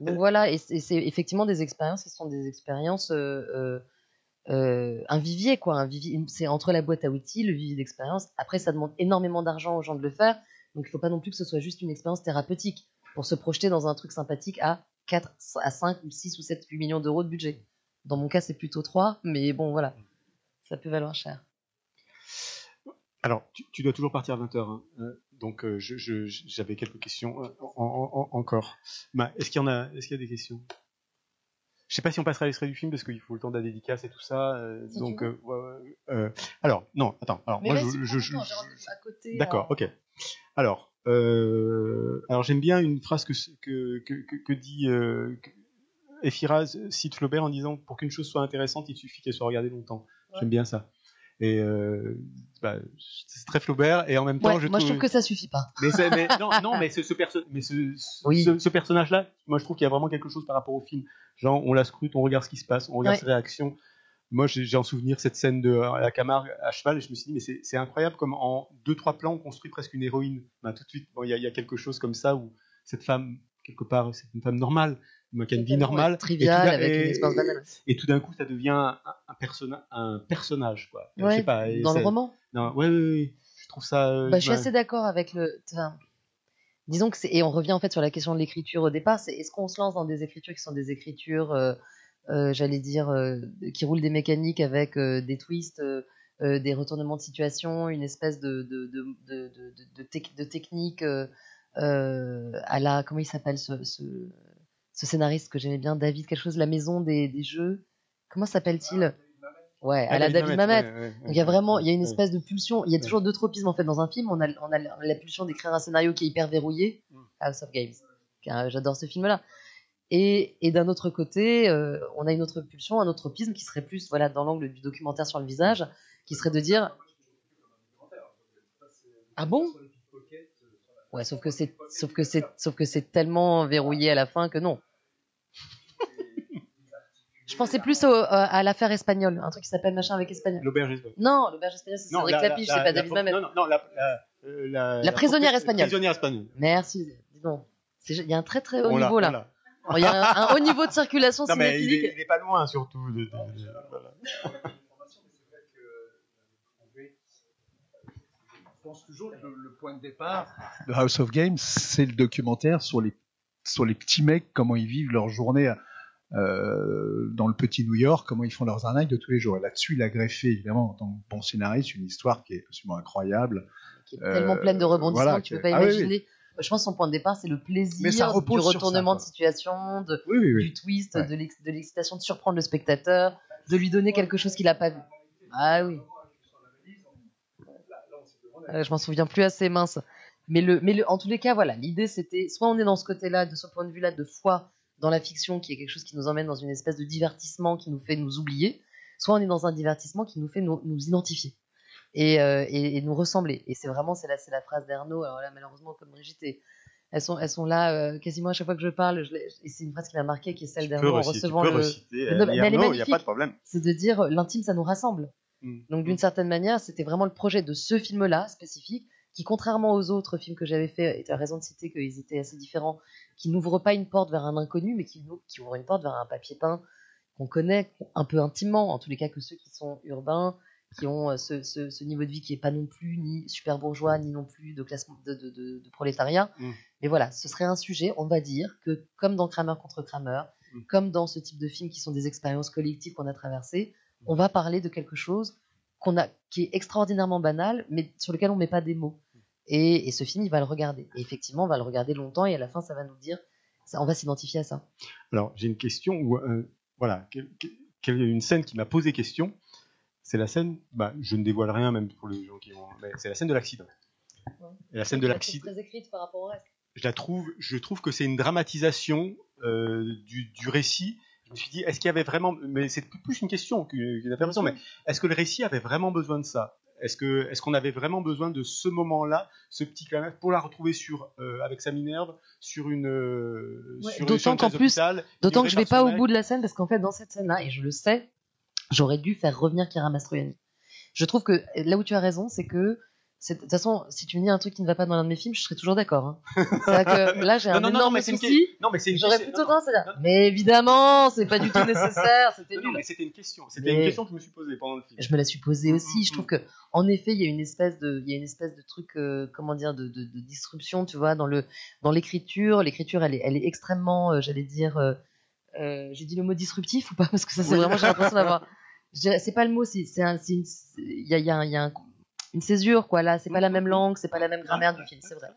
Donc voilà, et c'est effectivement des expériences qui sont des expériences euh, euh, euh, un vivier quoi, un vivier. C'est entre la boîte à outils, le vivier d'expérience. Après, ça demande énormément d'argent aux gens de le faire, donc il ne faut pas non plus que ce soit juste une expérience thérapeutique pour se projeter dans un truc sympathique à 4, à 5 ou 6 ou 7, 8 millions d'euros de budget. Dans mon cas, c'est plutôt 3, mais bon, voilà, ça peut valoir cher. Alors, tu, dois toujours partir à 20h. Donc euh, j'avais quelques questions euh, encore. Bah, est-ce qu'il y en a Est-ce qu'il y a des questions? Je sais pas si on passera à l'extrait du film parce qu'il faut le temps de la dédicace et tout ça. Euh, donc alors non, attends. Alors moi je, D'accord, ok. Alors alors j'aime bien une phrase que que, que, dit Ephiraz cite Flaubert en disant pour qu'une chose soit intéressante, il suffit qu'elle soit regardée longtemps. J'aime bien ça. Et euh, bah, c'est très Flaubert et en même temps, je moi trouve... je trouve que ça suffit pas. Mais, mais non, non, mais ce, ce, perso... mais ce, ce, personnage-là, moi je trouve qu'il y a vraiment quelque chose par rapport au film. Genre, on la scrute, on regarde ce qui se passe, on regarde ses réactions. Moi, j'ai en souvenir cette scène de la Camargue à cheval et je me suis dit, mais c'est incroyable comme en deux trois plans on construit presque une héroïne. Ben, tout de suite, il bon, y, y, a quelque chose comme ça où cette femme quelque part, c'est une femme normale, qui a une vie normale. Triviale, avec une expérience banale. Et tout d'un coup, ça devient un, un, un personnage, quoi. Ouais, pas, dans le roman. Non, ouais, ouais, ouais, Je trouve ça. Euh, bah, je suis assez d'accord avec le. Enfin, disons que c'est. Et on revient en fait sur la question de l'écriture au départ. C'est est-ce qu'on se lance dans des écritures qui sont des écritures, euh, euh, j'allais dire, qui roulent des mécaniques avec des twists. des retournements de situation, une espèce de, de, de, de, de, de technique à la comment il s'appelle ce, ce, ce, scénariste que j'aimais bien, David quelque chose, la maison des, des jeux. Comment s'appelle-t-il? Ouais, à la David Mamet. Donc il y a vraiment, il y a une espèce de pulsion. Il y a toujours deux tropismes en fait dans un film. On a, on a la pulsion d'écrire un scénario qui est hyper verrouillé, mm. House of Games. J'adore ce film-là. Et, et d'un autre côté, euh, on a une autre pulsion, un autre tropisme qui serait plus, voilà, dans l'angle du documentaire sur le visage, qui serait de dire. Ah bon? Ouais, sauf que c'est, sauf que c'est, sauf que c'est tellement verrouillé à la fin que non. Je pensais plus au, euh, à l'affaire espagnole, un truc qui s'appelle machin avec espagnol. L'auberge espagnole. Non, l'auberge espagnole, c'est Cédric Clapiche, c'est pas David Mamet. Non, non, non, la, la, euh, la, prisonnière espagnole. prisonnière espagnole. Merci, dis donc. Il y a un très très haut niveau là. Bon, Il y a un, haut niveau de circulation Non, mais il est pas loin, surtout. de- de- de- voilà. Je pense toujours que le, le point de départ de House of Games, c'est le documentaire sur les, sur les petits mecs, comment ils vivent leur journée euh, dans le petit New York, comment ils font leurs arnaques de tous les jours. Et là-dessus, il a greffé, évidemment, en tant que bon scénariste, une histoire qui est absolument incroyable. qui est tellement Euh, pleine de rebondissements voilà, que tu peux que- pas ah oui, imaginer. Je pense que son point de départ, c'est le plaisir du ça, retournement de situation, de, Oui, oui, oui. du twist, Ouais. de l'excitation de surprendre le spectateur, de lui donner quelque chose qu'il n'a pas vu. Ah oui. Euh, je m'en souviens plus assez mince. Mais, le, mais le, en tous les cas, voilà, l'idée c'était soit on est dans ce côté-là, de ce point de vue-là, de foi dans la fiction, qui est quelque chose qui nous emmène dans une espèce de divertissement qui nous fait nous oublier, soit on est dans un divertissement qui nous fait nous, nous identifier et, euh, et, et nous ressembler. Et c'est vraiment, c'est la, la phrase d'Ernaud. Alors là, malheureusement, comme Brigitte, est- elles sont, elles sont là euh, quasiment à chaque fois que je parle. Je et c'est une phrase qui m'a marqué, qui est celle d'Ernaud en tu recevant peux le. reciter, Non, mais elle est Arnaud, il n'y a magnifique. pas de problème. C'est de dire l'intime, ça nous rassemble. Mm. Donc d'une certaine manière, c'était vraiment le projet de ce film-là spécifique, qui contrairement aux autres films que j'avais fait, et tu as raison de citer qu'ils étaient assez différents, qui n'ouvrent pas une porte vers un inconnu, mais qui, qui ouvrent une porte vers un papier peint qu'on connaît un peu intimement, en tous les cas que ceux qui sont urbains, qui ont euh, ce, ce- ce niveau de vie qui est pas non plus ni super bourgeois, ni non plus de classe de, de- de- de prolétariat. Mm. Mais voilà, ce serait un sujet, on va dire, que comme dans Kramer contre Kramer, Mm. comme dans ce type de films qui sont des expériences collectives qu'on a traversées, on va parler de quelque chose qu'on a, qui est extraordinairement banal, mais sur lequel on met pas des mots. Et, et ce film, il va le regarder. Et effectivement, on va le regarder longtemps, et à la fin, ça va nous dire, ça, on va s'identifier à ça. Alors, j'ai une question où, euh, voilà, quel- quel- quel- une scène qui m'a posé question? C'est la scène, bah, je ne dévoile rien même pour les gens qui vont, mais c'est la scène de l'accident. Et la scène de l'accident, très écrite par rapport au reste. je la trouve, je trouve que c'est une dramatisation euh, du, du récit. Je me suis dit, est-ce qu'il y avait vraiment, mais c'est plus une question qu'une affirmation, mais est-ce que le récit avait vraiment besoin de ça? Est-ce qu'on avait vraiment besoin de ce moment-là, ce petit climax, pour la retrouver sur, euh, avec sa Minerve, sur une, euh, Ouais, d'autant qu'en plus- D'autant que je vais par pas au bout de la scène, parce qu'en fait, dans cette scène-là, et je le sais, j'aurais dû faire revenir Kira Mastroianni. Je trouve que là où tu as raison, c'est que de toute façon, si tu me dis un truc qui ne va pas dans l'un de mes films, je serais toujours d'accord. Hein. Que là, j'ai un Non, non, non, énorme mais c'est une souci. Non, mais c'est une J'aurais plutôt tendance à dire, mais évidemment, c'est pas du tout nécessaire, c'était Non, non, nul. mais c'était une question. C'était Mais- une question que je me suis posée pendant le film. Je me la suis posée aussi. Je Mm, trouve que, en effet, il y a une espèce de, il y a une espèce de truc, euh, comment dire, de, de, de disruption, tu vois, dans le, dans l'écriture. L'écriture, elle est, elle est extrêmement, euh, j'allais dire, euh, j'ai dit le mot disruptif ou pas? Parce que ça, c'est Oui. vraiment, j'ai l'impression d'avoir. C'est pas le mot, c'est, c'est un, il y a, y a, un- il y a un- une césure, quoi. Là, c'est pas la même langue, c'est pas la même grammaire du film, c'est vrai.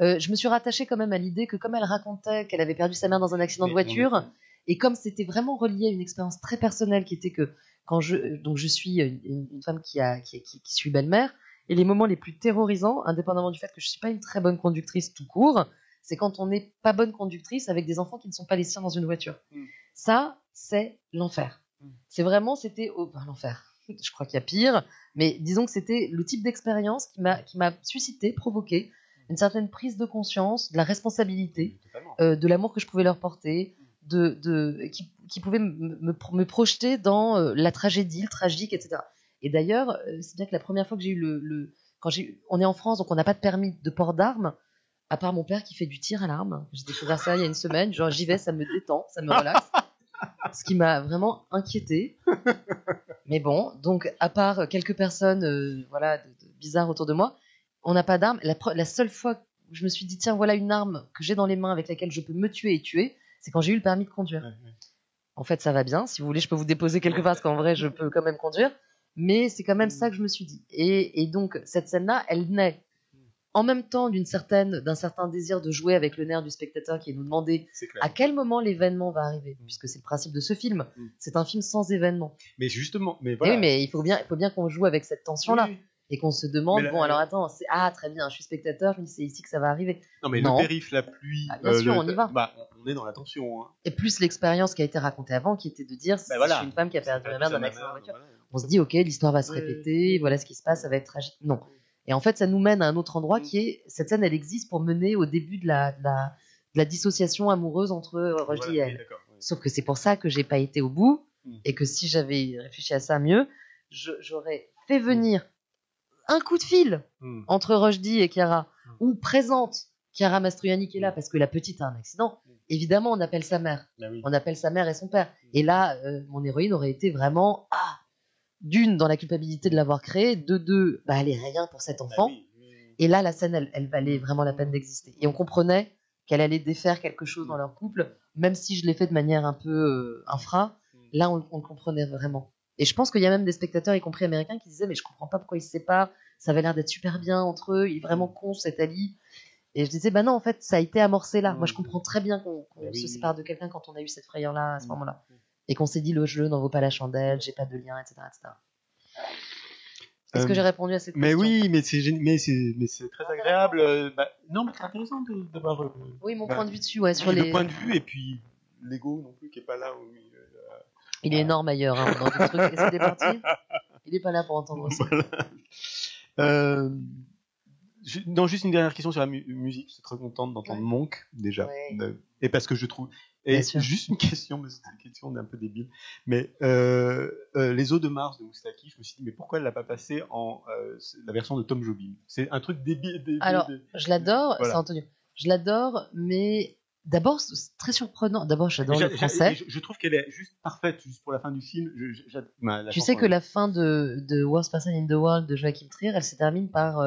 Euh, je me suis rattachée quand même à l'idée que comme elle racontait qu'elle avait perdu sa mère dans un accident de voiture, et comme c'était vraiment relié à une expérience très personnelle qui était que quand je donc je suis une, une femme qui a qui, qui, qui suis belle-mère et les moments les plus terrorisants indépendamment du fait que je suis pas une très bonne conductrice tout court c'est quand on n'est pas bonne conductrice avec des enfants qui ne sont pas les siens dans une voiture Mm. ça c'est l'enfer Mm. c'est vraiment c'était oh, ben, l'enfer je crois qu'il y a pire mais disons que c'était le type d'expérience qui m'a suscité provoqué une certaine prise de conscience de la responsabilité euh, de l'amour que je pouvais leur porter, de, de, qui, qui pouvait me, me, me projeter dans euh, la tragédie, le tragique, etc. Et d'ailleurs, euh, c'est bien que la première fois que j'ai eu le, le quand j'ai, on est en France, donc on n'a pas de permis de port d'armes, à part mon père qui fait du tir à l'arme. J'ai découvert ça il y a une semaine. Genre j'y vais, ça me détend, ça me relaxe. Ce qui m'a vraiment inquiété. Mais bon, donc à part quelques personnes, euh, voilà, de- de bizarres autour de moi, on n'a pas d'armes. La, seule fois où je me suis dit tiens voilà une arme que j'ai dans les mains avec laquelle je peux me tuer et tuer, c'est quand j'ai eu le permis de conduire. En fait, ça va bien. Si vous voulez, je peux vous déposer quelque part parce qu'en vrai, je peux quand même conduire. Mais c'est quand même ça que je me suis dit. Et, et donc, cette scène-là, elle naît en même temps d'une certaine, d'un certain désir de jouer avec le nerf du spectateur qui est nous demander à quel moment l'événement va arriver, puisque c'est le principe de ce film. Mm. C'est un film sans événement. Mais justement, mais Et voilà. oui, mais il faut bien, il faut bien qu'on joue avec cette tension-là Oui. et qu'on se demande la- bon, alors attends, c'est ah très bien, je suis spectateur, je me dis c'est ici que ça va arriver. Non, mais Non. le périph, la pluie. Ah, bien sûr, le- on y va. Bah, on est dans la tension. Hein. Et plus l'expérience qui a été racontée avant, qui était de dire voilà. je suis une femme qui a perdu ma mère sa dans un mère, accident de voiture. voilà. on se dit ok l'histoire va se Oui, répéter voilà ce qui se passe ça va être tragique non et en fait ça nous mène à un autre endroit qui est cette scène elle existe pour mener au début de la, de la, de la dissociation amoureuse entre euh, Voilà, et elle oui. Sauf que c'est pour ça que j'ai pas été au bout Mm. et que si j'avais réfléchi à ça mieux, j'aurais fait venir un coup de fil entre Rushdie et Chiara Mm. ou présente Chiara Mastroianni qui est là parce que la petite a un accident. Mm. Évidemment, on appelle sa mère. Bah oui. On appelle sa mère et son père. Et là, euh, mon héroïne aurait été vraiment ah d'une dans la culpabilité de l'avoir créée, de deux, bah elle est rien pour cet Bah enfant. oui, oui. Et là, la scène, elle, elle valait vraiment la peine d'exister. Et on comprenait qu'elle allait défaire quelque chose dans leur couple, même si je l'ai fait de manière un peu euh, infra. Là, on, on le comprenait vraiment. Et je pense qu'il y a même des spectateurs, y compris américains, qui disaient Mais je comprends pas pourquoi ils se séparent. Ça avait l'air d'être super bien entre eux. Il est vraiment con, cet Ali. Et je disais Bah non, en fait, ça a été amorcé là. Moi, je comprends très bien qu'on Bah oui. se sépare de quelqu'un quand on a eu cette frayeur-là, à ce Mm. moment-là. Et qu'on s'est dit Le jeu n'en vaut pas la chandelle, j'ai pas de lien, etc. etc. Est-ce que Euh, j'ai répondu à cette Mais question oui, mais c'est mais c'est mais c'est très agréable. euh, bah, non, mais c'est intéressant de- d'avoir euh, Oui, mon bah, point de vue dessus, ouais, sur le les. point de vue et puis l'ego non plus qui est pas là. Où, il, euh, Il est énorme ailleurs, hein, dans le truc. Est-ce qu'il est parti Il est pas là pour entendre ça. Voilà. Non, juste une dernière question sur la mu- musique. Je suis très contente d'entendre Ouais. Monk déjà, Ouais. Et parce que je trouve. Et juste une question, mais c'est une question un peu débile. Mais euh, euh, les eaux de Mars de Moustaki, je me suis dit, mais pourquoi elle l'a pas passé en euh, la version de Tom Jobim? C'est un truc débile. débile Alors, débile. Je l'adore, Voilà. c'est. Je l'adore, mais d'abord, c'est très surprenant. D'abord, j'adore J'a- le français. Je, je trouve qu'elle est juste parfaite, juste pour la fin du film. Je- bah, Tu sais que la fin de, de Worst Person in the World de Joachim Trier, elle se termine par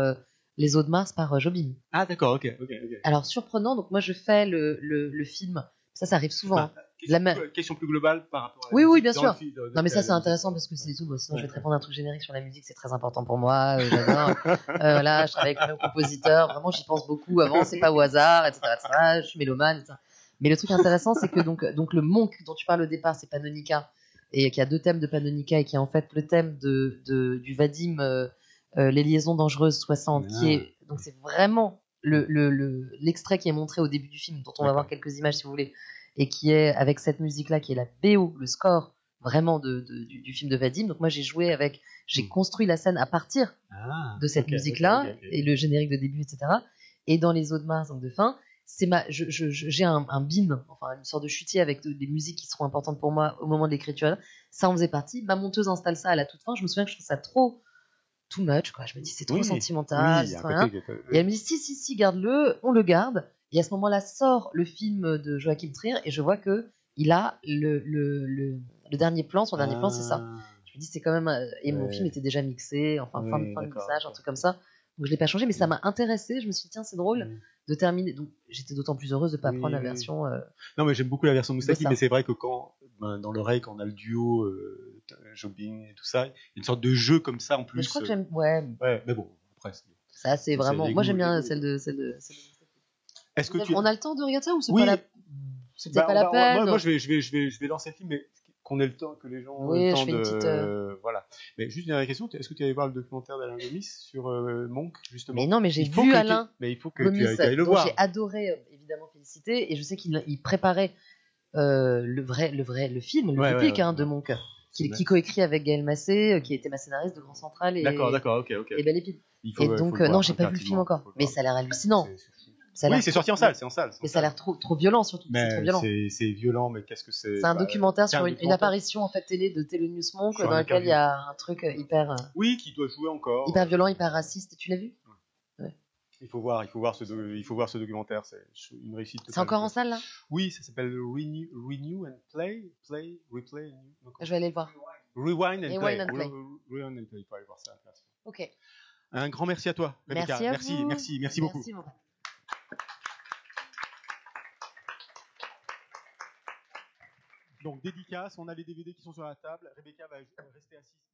Les eaux de Mars par Jobim. Ah d'accord, ok, ok, ok. Alors, surprenant, donc moi je fais le, le, le film. Ça, ça arrive souvent. Bah, La question, même- question plus globale par rapport. À la Oui, oui, musique bien dans sûr. film, Non mais ça c'est la intéressant parce que c'est tout. Bon, sinon je vais te répondre un truc générique sur la musique, c'est très important pour moi. euh, J'adore. Euh, voilà, je travaille avec le même compositeur. Vraiment, j'y pense beaucoup avant. C'est pas au hasard, etc., etc. Je suis mélomane, etc. Mais le truc intéressant, c'est que donc donc le monk dont tu parles au départ, c'est Panonica et qui a deux thèmes de Panonica et qui est en fait le thème de, de du Vadim, euh, euh, les liaisons dangereuses 60, qui est donc c'est vraiment le le- le- l'extrait qui est montré au début du film, dont on va voir quelques images si vous voulez, et qui est avec cette musique-là, qui est la BO, le score vraiment de, de- du, du film de Vadim. Donc moi j'ai joué avec, j'ai Mm. construit la scène à partir Ah, de cette musique-là et le générique de début, etc. Et dans les eaux de Mars, donc de fin, c'est ma, je, je- je- j'ai un, un bin, enfin une sorte de chutier avec de- des musiques qui seront importantes pour moi au moment de l'écriture. Ça en faisait partie. Ma monteuse installe ça à la toute fin. Je me souviens que je trouve ça trop too much, quoi. Je me dis c'est trop Oui, sentimental. Oui, rien. côté Et elle me dit si si si garde-le, on le garde. Et à ce moment-là sort le film de Joachim Trier et je vois que il a le, le, le, le dernier plan, son dernier plan c'est ça. Ah. Je me dis c'est quand même euh, et mon film était déjà mixé, enfin fin, Oui, fin de mixage, un truc comme ça. Donc je l'ai pas changé, mais ça m'a intéressé. Je me suis dit tiens c'est drôle Mm. de terminer. Donc j'étais d'autant plus heureuse de pas prendre la version. euh, Non, mais j'aime beaucoup la version Moustaki, mais c'est vrai que quand, ben, dans l'oreille, quand on a le duo, euh, Jobin et tout ça, il y a une sorte de jeu comme ça en plus. Mais je crois que euh, j'aime. Ouais, Ouais, mais bon, après. c'est- ça c'est vraiment. Moi j'aime bien celle de celle de. celle de- Est-ce que tu. On a le temps de regarder ça ou c'est Oui. pas la. Bah, pas la va- peine. Moi, moi, je vais, je vais, je vais, je vais lancer le film, mais qu'on ait le temps, que les gens Oui, aient le je temps fais une de. petite, euh, Voilà. Mais juste une dernière question, est-ce que tu allais voir le documentaire d'Alain Gomis sur euh, Monk, justement? Mais non, mais j'ai vu que tu- Alain. Mais il faut que Gomis, tu ailles- le voir. J'ai adoré euh, évidemment féliciter et je sais qu'il il préparait euh, le vrai le vrai le film le Ouais, ouais, hein, de ouais. mon cœur qui, coécrit avec Gaël Massé qui était ma scénariste de Grand Central et D'accord, d'accord, ok, ok. et Belle Épine. Faut- Et donc faut non j'ai pas vu le film encore faut mais voir. ça a l'air hallucinant. Ça Oui, c'est sorti en salle, c'est en salle. mais ça a l'air trop trop violent surtout c'est violent c'est violent, mais qu'est-ce que c'est c'est un bah, documentaire un sur une, apparition en fait télé de Télénews Monk Sur dans lequel il y a un truc euh, hyper euh, Oui, qui doit jouer encore. hyper violent hyper raciste tu l'as vu? Il faut voir, il faut voir ce, do- il faut voir ce documentaire. C'est une réussite. c'est encore en salle là? Oui, ça s'appelle Renew, Renew and Play, Play, Replay, New- je vais aller le voir Rewind and Rewind Play. and Rewind and Play. Il faut aller voir ça. Merci. ok Un grand merci à toi, Rebecca. merci à merci, vous. merci, merci beaucoup. merci, mon frère. Donc dédicace, on a les DVD qui sont sur la table. Rebecca va rester assise.